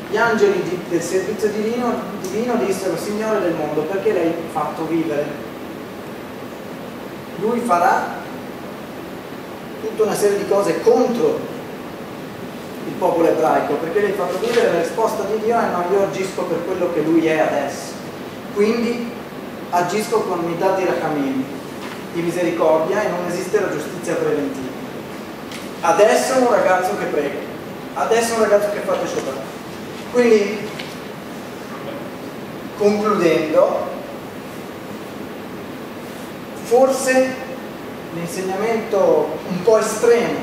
gli angeli di, del servizio divino, divino dissero Signore del mondo perché l'hai fatto vivere? Lui farà tutta una serie di cose contro il popolo ebraico, perché gli hai fatto vivere la risposta di Dio è no, io agisco per quello che lui è adesso. Quindi agisco con unità di rachamim, di misericordia e non esiste la giustizia preventiva. Adesso un ragazzo che prega, adesso un ragazzo che fa Teshuvah. Quindi, concludendo, forse l'insegnamento un po' estremo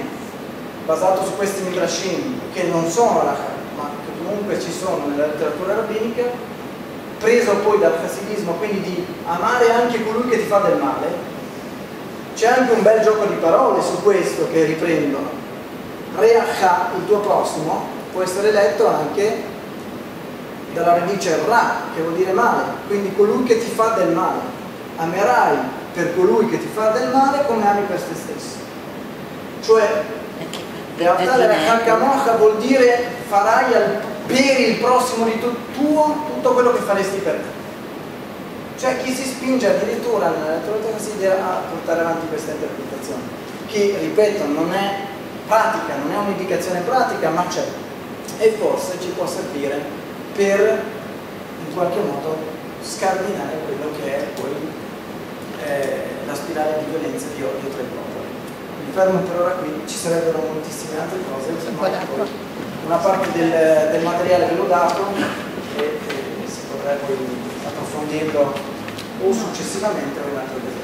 basato su questi midrashim che non sono la ma che comunque ci sono nella letteratura rabbinica preso poi dal fassidismo quindi di amare anche colui che ti fa del male c'è anche un bel gioco di parole su questo che riprendono. Reacha, il tuo prossimo può essere letto anche dalla radice Ra che vuol dire male. Quindi colui che ti fa del male. Amerai per colui che ti fa del male come ami per te stesso. Cioè, Kamocha vuol dire farai al, per il prossimo di tu, tuo tutto quello che faresti per te. Cioè chi si spinge addirittura nella letteratura considera a portare avanti questa interpretazione, che ripeto non è pratica, non è un'indicazione pratica, ma c'è. E forse ci può servire per in qualche modo scardinare quello che è poi eh, la spirale di violenza di odio tra i popoli. Mi fermo per ora qui, ci sarebbero moltissime altre cose, un una parte del, del, materiale ve l'ho dato e, e si potrebbe poi approfondirlo o successivamente o in altro esempio.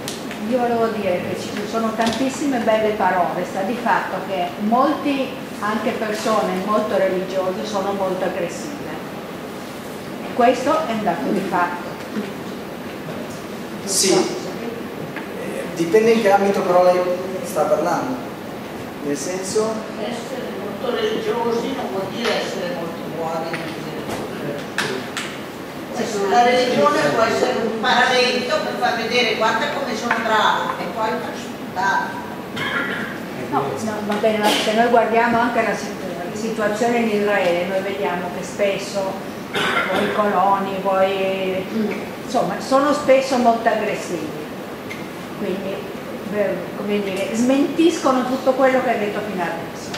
Io volevo dire che ci sono tantissime belle parole, sta di fatto che molti, anche persone molto religiose, sono molto aggressive. Questo è un dato di fatto. Sì, Dipende in che ambito però lei sta parlando. Nel senso... Essere molto religiosi non vuol dire essere molto buoni. La religione può essere un paravento per far vedere guarda come sono bravo e poi faccio spuntare. No, no, va bene, ma se noi guardiamo anche la situazione in Israele, noi vediamo che spesso voi coloni, voi, insomma, sono spesso molto aggressivi quindi come dire, smentiscono tutto quello che hai detto fino adesso.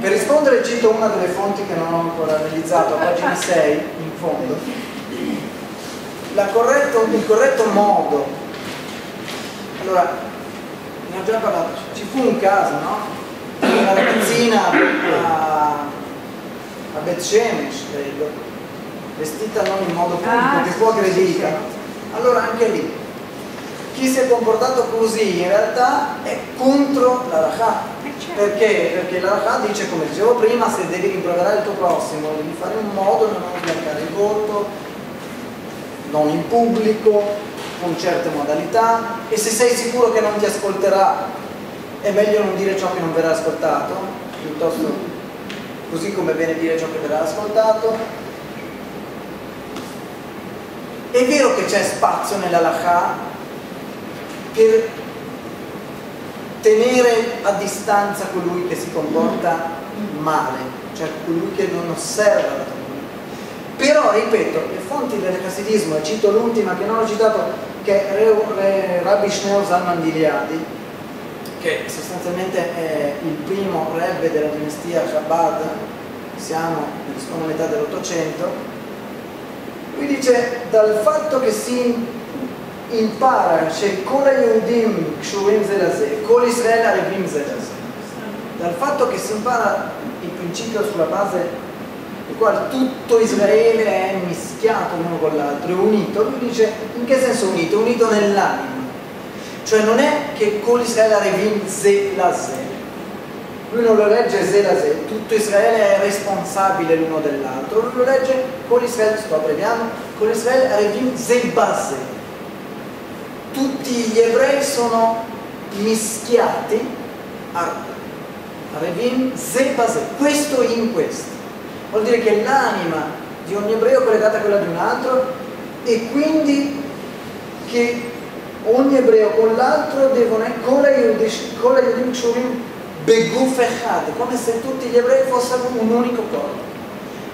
Per rispondere cito una delle fonti che non ho ancora realizzato, a pagina 6 in fondo. Corretto, il corretto modo, allora, ne ho già parlato, ci fu un caso, no? Una ragazzina a, a Beth Shemesh, credo, vestita non in modo pubblico, ah, che fu aggredita. Allora anche lì chi si è comportato così in realtà è contro la Raha. Perché? Perché la Raha dice, come dicevo prima, se devi rimproverare il tuo prossimo, devi fare in modo da non sbiancare il volto, non in pubblico, con certe modalità, e se sei sicuro che non ti ascolterà, è meglio non dire ciò che non verrà ascoltato, piuttosto così come bene dire ciò che verrà ascoltato. È vero che c'è spazio nella Lacha per tenere a distanza colui che si comporta male, cioè colui che non osserva la Torah. Però, ripeto, le fonti del Hasidismo, e cito l'ultima che non ho citato, che è Rabbi Shneur Zalman Gileadi, che sostanzialmente è il primo rebbe della dinastia Chabad, siamo nella seconda metà dell'Ottocento, lui dice dal fatto che si impara cioè Shekol Yehudim Kshurim Zelazeh, Kol Israel Arevim Zelazeh, dal fatto che si impara il principio sulla base del quale tutto Israele è mischiato l'uno con l'altro, è unito. Lui dice in che senso unito? Unito nell'anima. Cioè non è che con Israele arevim ze la ze. Lui non lo legge ze la ze, tutto Israele è responsabile l'uno dell'altro, lui lo legge con Israele, sto abbreviando, con Israele arevim ze baze tutti gli ebrei sono mischiati a Revim Zebase, questo in questo. Vuol dire che l'anima di ogni ebreo è collegata a quella di un altro e quindi che ogni ebreo con l'altro devono con la Yudim Kshurim Beguf Echad, come se tutti gli ebrei fossero un unico corpo.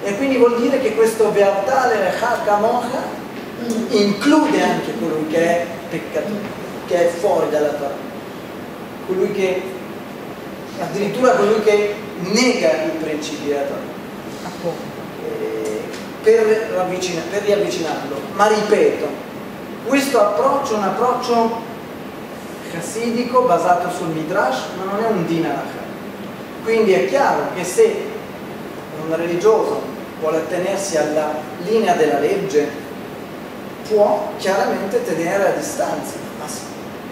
E quindi vuol dire che questo Beatale Echad Kamocha include anche colui che è peccatore, che è fuori dalla Torah, colui che addirittura colui che nega i principi della Torah eh, per, per riavvicinarlo. Ma ripeto, questo approccio è un approccio chassidico basato sul Midrash, ma non è un dinaracha. Quindi è chiaro che se un religioso vuole attenersi alla linea della legge, può chiaramente tenere a distanza,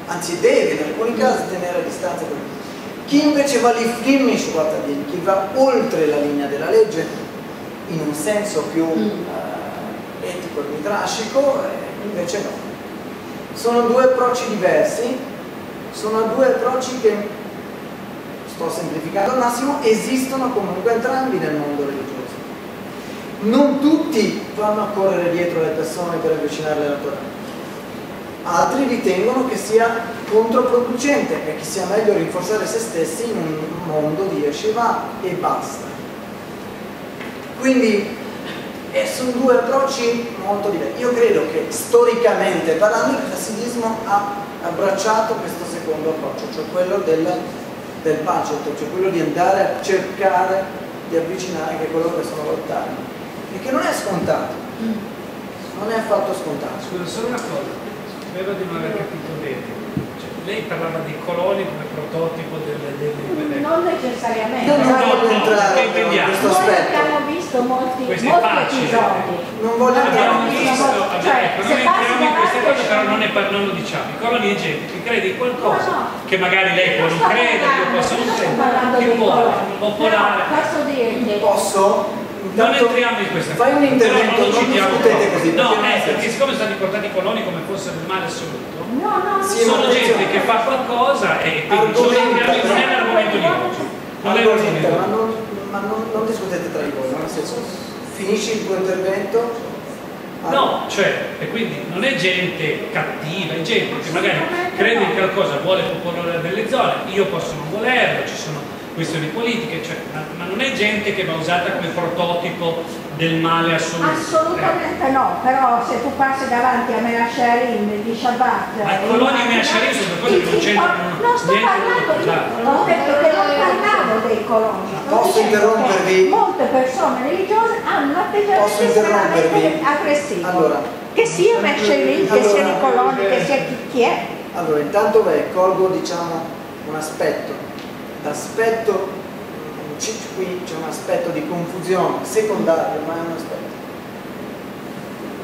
anzi deve in alcuni casi tenere a distanza. Chi invece va lì flimmish chi va oltre la linea della legge in un senso più mm. eh, etico e mitrascico, eh, invece no. Sono due approcci diversi, sono due approcci che, sto semplificando al massimo, esistono comunque entrambi nel mondo religioso non tutti vanno a correre dietro le persone per avvicinarle alla Torah. Altri ritengono che sia controproducente e che sia meglio rinforzare se stessi in un mondo di yeshiva e basta. Quindi eh, sono due approcci molto diversi. Io credo che storicamente parlando il fassidismo ha abbracciato questo secondo approccio, cioè quello del, del budget, cioè quello di andare a cercare di avvicinare anche coloro che sono lontani e che non è scontato, non è affatto scontato. Scusa, solo una cosa, spero di non aver capito bene. Lei parlava dei coloni come prototipo delle, delle, Non necessariamente. Non voglio entrare in questo aspetto. Abbiamo visto molti, Questi molti episodi. Non voglio entrare in questo abbiamo, Cioè, ecco, se non passi entriamo in queste cose, però non, ne non lo diciamo. I coloni è gente che crede in qualcosa No, no. che magari lei può non sto credere, io posso non credere, che può, coloni. può Però polare. Posso dirti, Posso? Non entriamo in questa Fai un intervento, Però non citiamo discutete così. No, non eh, perché siccome sono stati portati i coloni come fossero il male assoluto, no, no, Sì, sono gente attenzione. che fa qualcosa e quindi Argomenta, non è- non è però. l'argomento di oggi. Non è Argomenta, ma, l'argomento. non, ma non, non discutete tra di voi, nel senso, finisci il tuo intervento. ah, No, cioè, e quindi non è gente cattiva, è gente che magari crede in qualcosa, vuole popolare delle zone, io posso non volerlo, ci sono questioni politiche, cioè, ma, ma non è gente che va usata come prototipo del male assoluto. Assolutamente no, però se tu passi davanti a Menasherim di Shabbat Ma i eh, coloni in Menasherim sono cose che non c'entrano Non sto parlando, l'altro. ho detto che non parlavo dei coloni. Posso interrompervi? che Molte persone religiose hanno un atteggiamento estremamente aggressivo. Allora. che sia Menasherim, che Allora. sia i coloni, che sia chi, chi è. Allora, intanto beh, colgo diciamo un aspetto, l'aspetto, qui c'è un aspetto di confusione secondario, ma è un aspetto.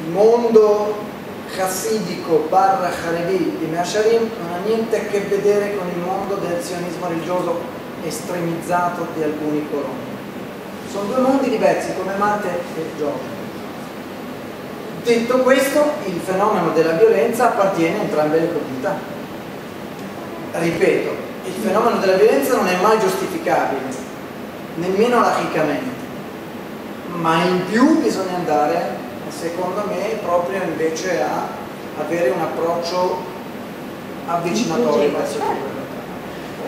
Il mondo chassidico barra Haredi di Measharim non ha niente a che vedere con il mondo del sionismo religioso estremizzato di alcuni coloni. Sono due mondi diversi come Marte e Giove. Detto questo, il fenomeno della violenza appartiene a entrambe le comunità. Ripeto, il fenomeno della violenza non è mai giustificabile, nemmeno lachicamente, ma in più bisogna andare, secondo me, proprio invece a avere un approccio avvicinatorio verso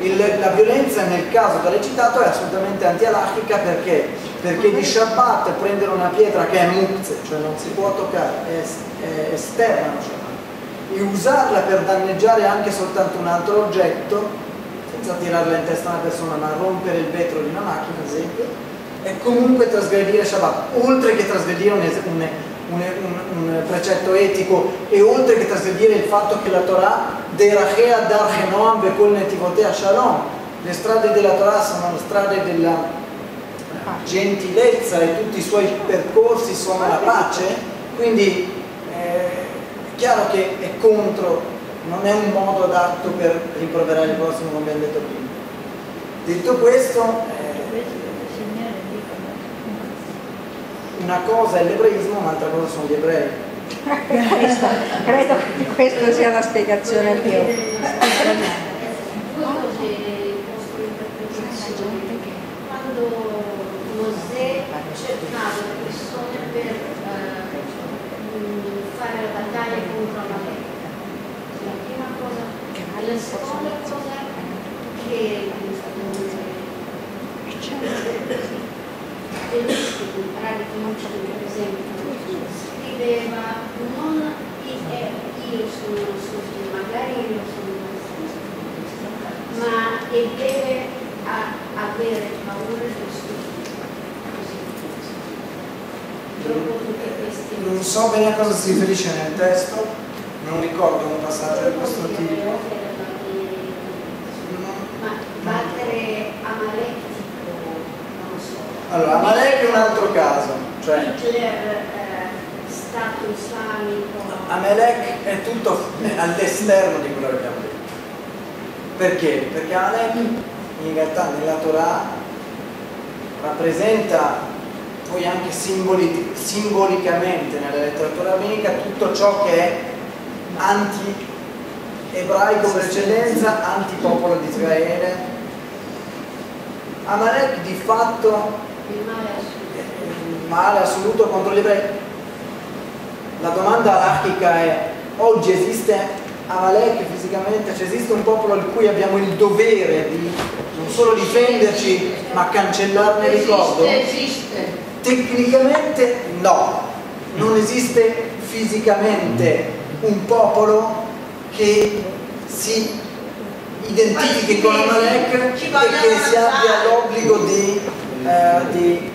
il, la violenza nel caso da lei citato è assolutamente anti-alachica perché? Perché di Shabbat prendere una pietra che è muzze, cioè non si può toccare, è, è esterna a Shabbat, e usarla per danneggiare anche soltanto un altro oggetto, senza tirarla in testa a una persona, ma rompere il vetro di una macchina, ad esempio, è comunque trasgredire Shabbat, oltre che trasgredire un, un, un, un, precetto etico e oltre che trasgredire il fatto che la Torah derachea dar chenoam bekol netivotea shalom. Le strade della Torah sono le strade della gentilezza e tutti i suoi percorsi sono la pace. Quindi eh, è chiaro che è contro non è un modo adatto per rimproverare il prossimo come abbiamo detto prima detto questo eh, una cosa è l'ebraismo, un'altra cosa sono gli ebrei. Questo, credo che questa sia la spiegazione più. Due cose posso interpretare. Quando Mosè cercava le persone per eh, fare la battaglia contro la. Seconda cosa che bellissimo imparare conoscere per esempio scriveva non io sono sono magari io sono ma e deve avere paura del suo non so bene a cosa si riferisce nel testo non ricordo un passaggio di questo tipo ma battere Amalek allora, Amalek è un altro caso. Cioè, Hitler, eh, Stato islamico. Amalek è tutto all'esterno di quello che abbiamo detto. Perché? Perché Amalek in realtà nella Torah rappresenta poi anche simboli, simbolicamente nella letteratura rabbinica tutto ciò che è anti-ebraico per eccellenza, anti-popolo di Israele. Amalek di fatto il male assoluto. male assoluto contro gli ebrei. La domanda anarchica è, oggi esiste Amalek fisicamente, cioè esiste un popolo di cui abbiamo il dovere di non solo difenderci, ma cancellarne il ricordo? Esiste, Tecnicamente no, non esiste fisicamente un popolo che si identifichi con Amalek e che si abbia l'obbligo di eh, di,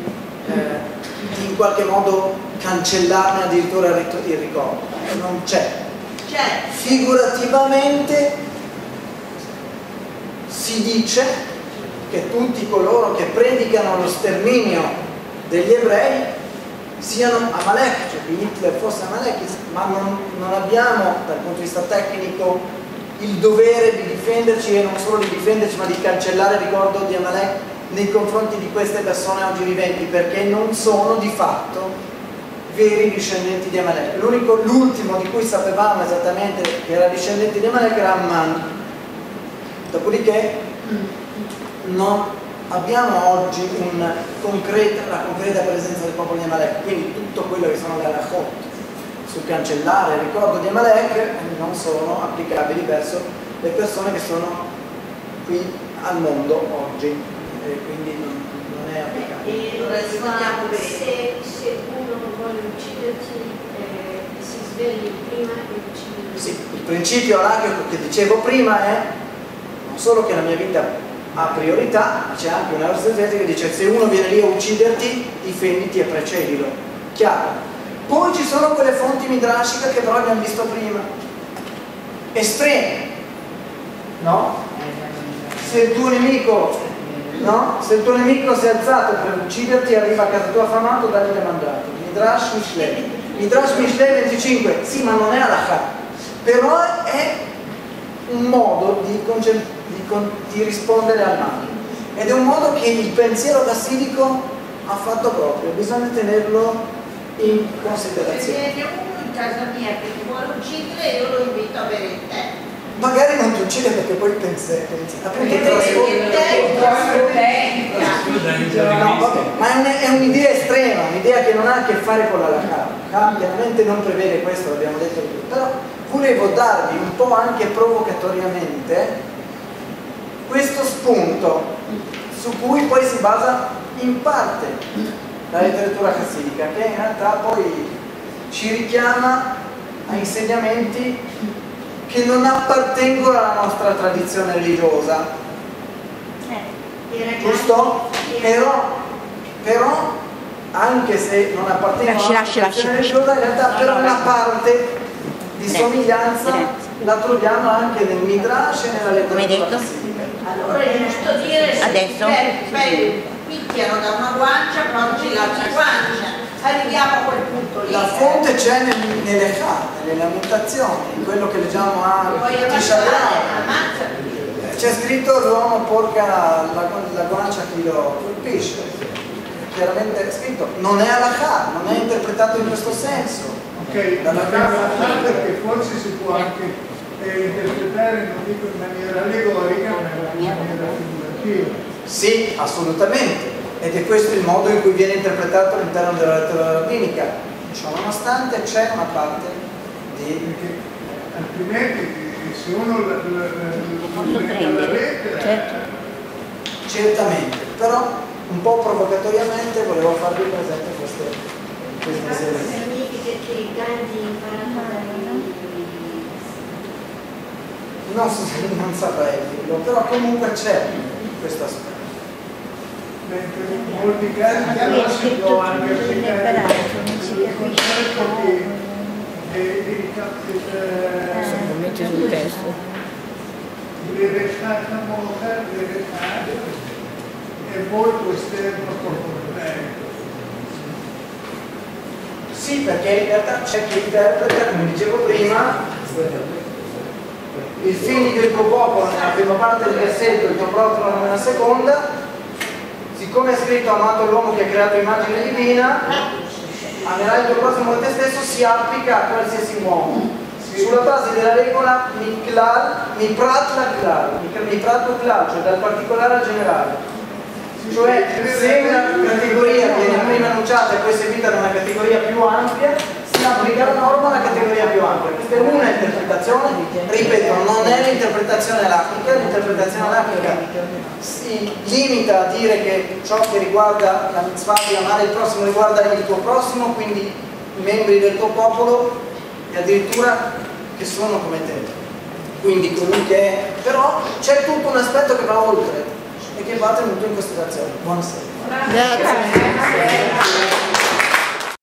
eh, in qualche modo cancellarne addirittura il ricordo. Non c'è. C'è. Figurativamente si dice che tutti coloro che predicano lo sterminio degli ebrei siano Amalek, cioè che Hitler fosse Amalek, ma non, non abbiamo dal punto di vista tecnico il dovere di difenderci e non solo di difenderci ma di cancellare il ricordo di Amalek nei confronti di queste persone oggi viventi perché non sono di fatto veri discendenti di Amalek. l'ultimo di cui sapevamo esattamente che era discendente di Amalek era Amman. Dopodiché non abbiamo oggi concreta, la concreta presenza del popolo di Amalek, quindi tutto quello che sono le alachot sul cancellare il ricordo di Amalek non sono applicabili verso le persone che sono qui al mondo oggi e quindi non, non è applicabile. E allora, se, se uno vuole ucciderti eh, si sveglia prima di uccidere. Sì, il principio anarchico che dicevo prima è non solo che la mia vita ha priorità, ma c'è anche una resistenza che dice se uno viene lì a ucciderti, difenditi e precedilo. Chiaro. Poi ci sono quelle fonti midrashiche che però abbiamo visto prima. Estreme. No? Se il tuo nemico no? Se il tuo nemico si è alzato per ucciderti, arriva a casa tua affamato, dagli mandato. Midrash Mishle. Midrash Mishle 25, sì ma non è halakha, però è un modo di, di, di rispondere al male ed è un modo che il pensiero tassidico ha fatto proprio, bisogna tenerlo in Se considerazione. viene uno in casa mia che ti vuole uccidere, io lo invito a bere il tè. Magari non ti uccide perché poi pensi, pensi appunto vabbè, ma è, un- è un'idea estrema, un'idea che non ha a che fare con la LACA. Chiaramente non prevede questo, l'abbiamo detto più, però volevo darvi un po' anche provocatoriamente questo spunto su cui poi si basa in parte la letteratura classifica, che in realtà poi ci richiama a insegnamenti che non appartengono alla nostra tradizione religiosa, ragazzi- giusto? Però, però anche se non appartengono Lasci, alla lasci, tradizione lasci. religiosa, in realtà per una parte di somiglianza la troviamo anche nel Midrash e nella letteratura. Allora è giusto dire se Adesso? picchiano da una guancia, porgi l'altra guancia. Arriviamo a quel punto lì. La fonte c'è nel, nelle carte, nelle lamentazioni, in quello che leggiamo a. Ammazzati. C'è scritto l'uomo porca la, la guancia a chi lo colpisce. Chiaramente è scritto, non è halakha, non è interpretato in questo senso. Ok, Dalla la casa- perché forse si può anche eh, interpretare, non dico in maniera allegorica, ma in maniera figurativa. Sì, assolutamente. Ed è questo il modo in cui viene interpretato all'interno della lettera rabbinica. Ciò nonostante c'è una parte di... Altrimenti eh, se uno prendere? lettera Certo. Certamente, però un po' provocatoriamente volevo farvi presente queste, queste. Significa che imparato dai... Non, non saprei dirlo, però comunque c'è questo aspetto. Molti casi però è si può anche applicare capisce concetto eh, il cap- Lo metti sul testo. mossa, deve stare e molto esterno proporre. Sì, perché in realtà c'è chi interpreta, come dicevo prima, il figlio del tuo popolo nella prima parte del versetto, il tuo prossimo nella seconda, siccome è scritto amato l'uomo che ha creato immagine divina, amerai il tuo prossimo te stesso, si applica a qualsiasi uomo. Sulla base della regola Miklal, Miprat la Klal, Miprat la Klal, cioè dal particolare al generale. Cioè se una categoria viene prima annunciata e poi seguita da una categoria più ampia, si applica la norma alla categoria più ampia. Questa è una interpretazione, ripeto, non è l'interpretazione lapica, l'interpretazione lapica si limita a dire che ciò che riguarda la mitzvah di amare il prossimo riguarda il tuo prossimo, quindi i membri del tuo popolo e addirittura che sono come te. Quindi comunque, però c'è tutto un aspetto che va oltre e che va tenuto in considerazione. Buonasera. Grazie.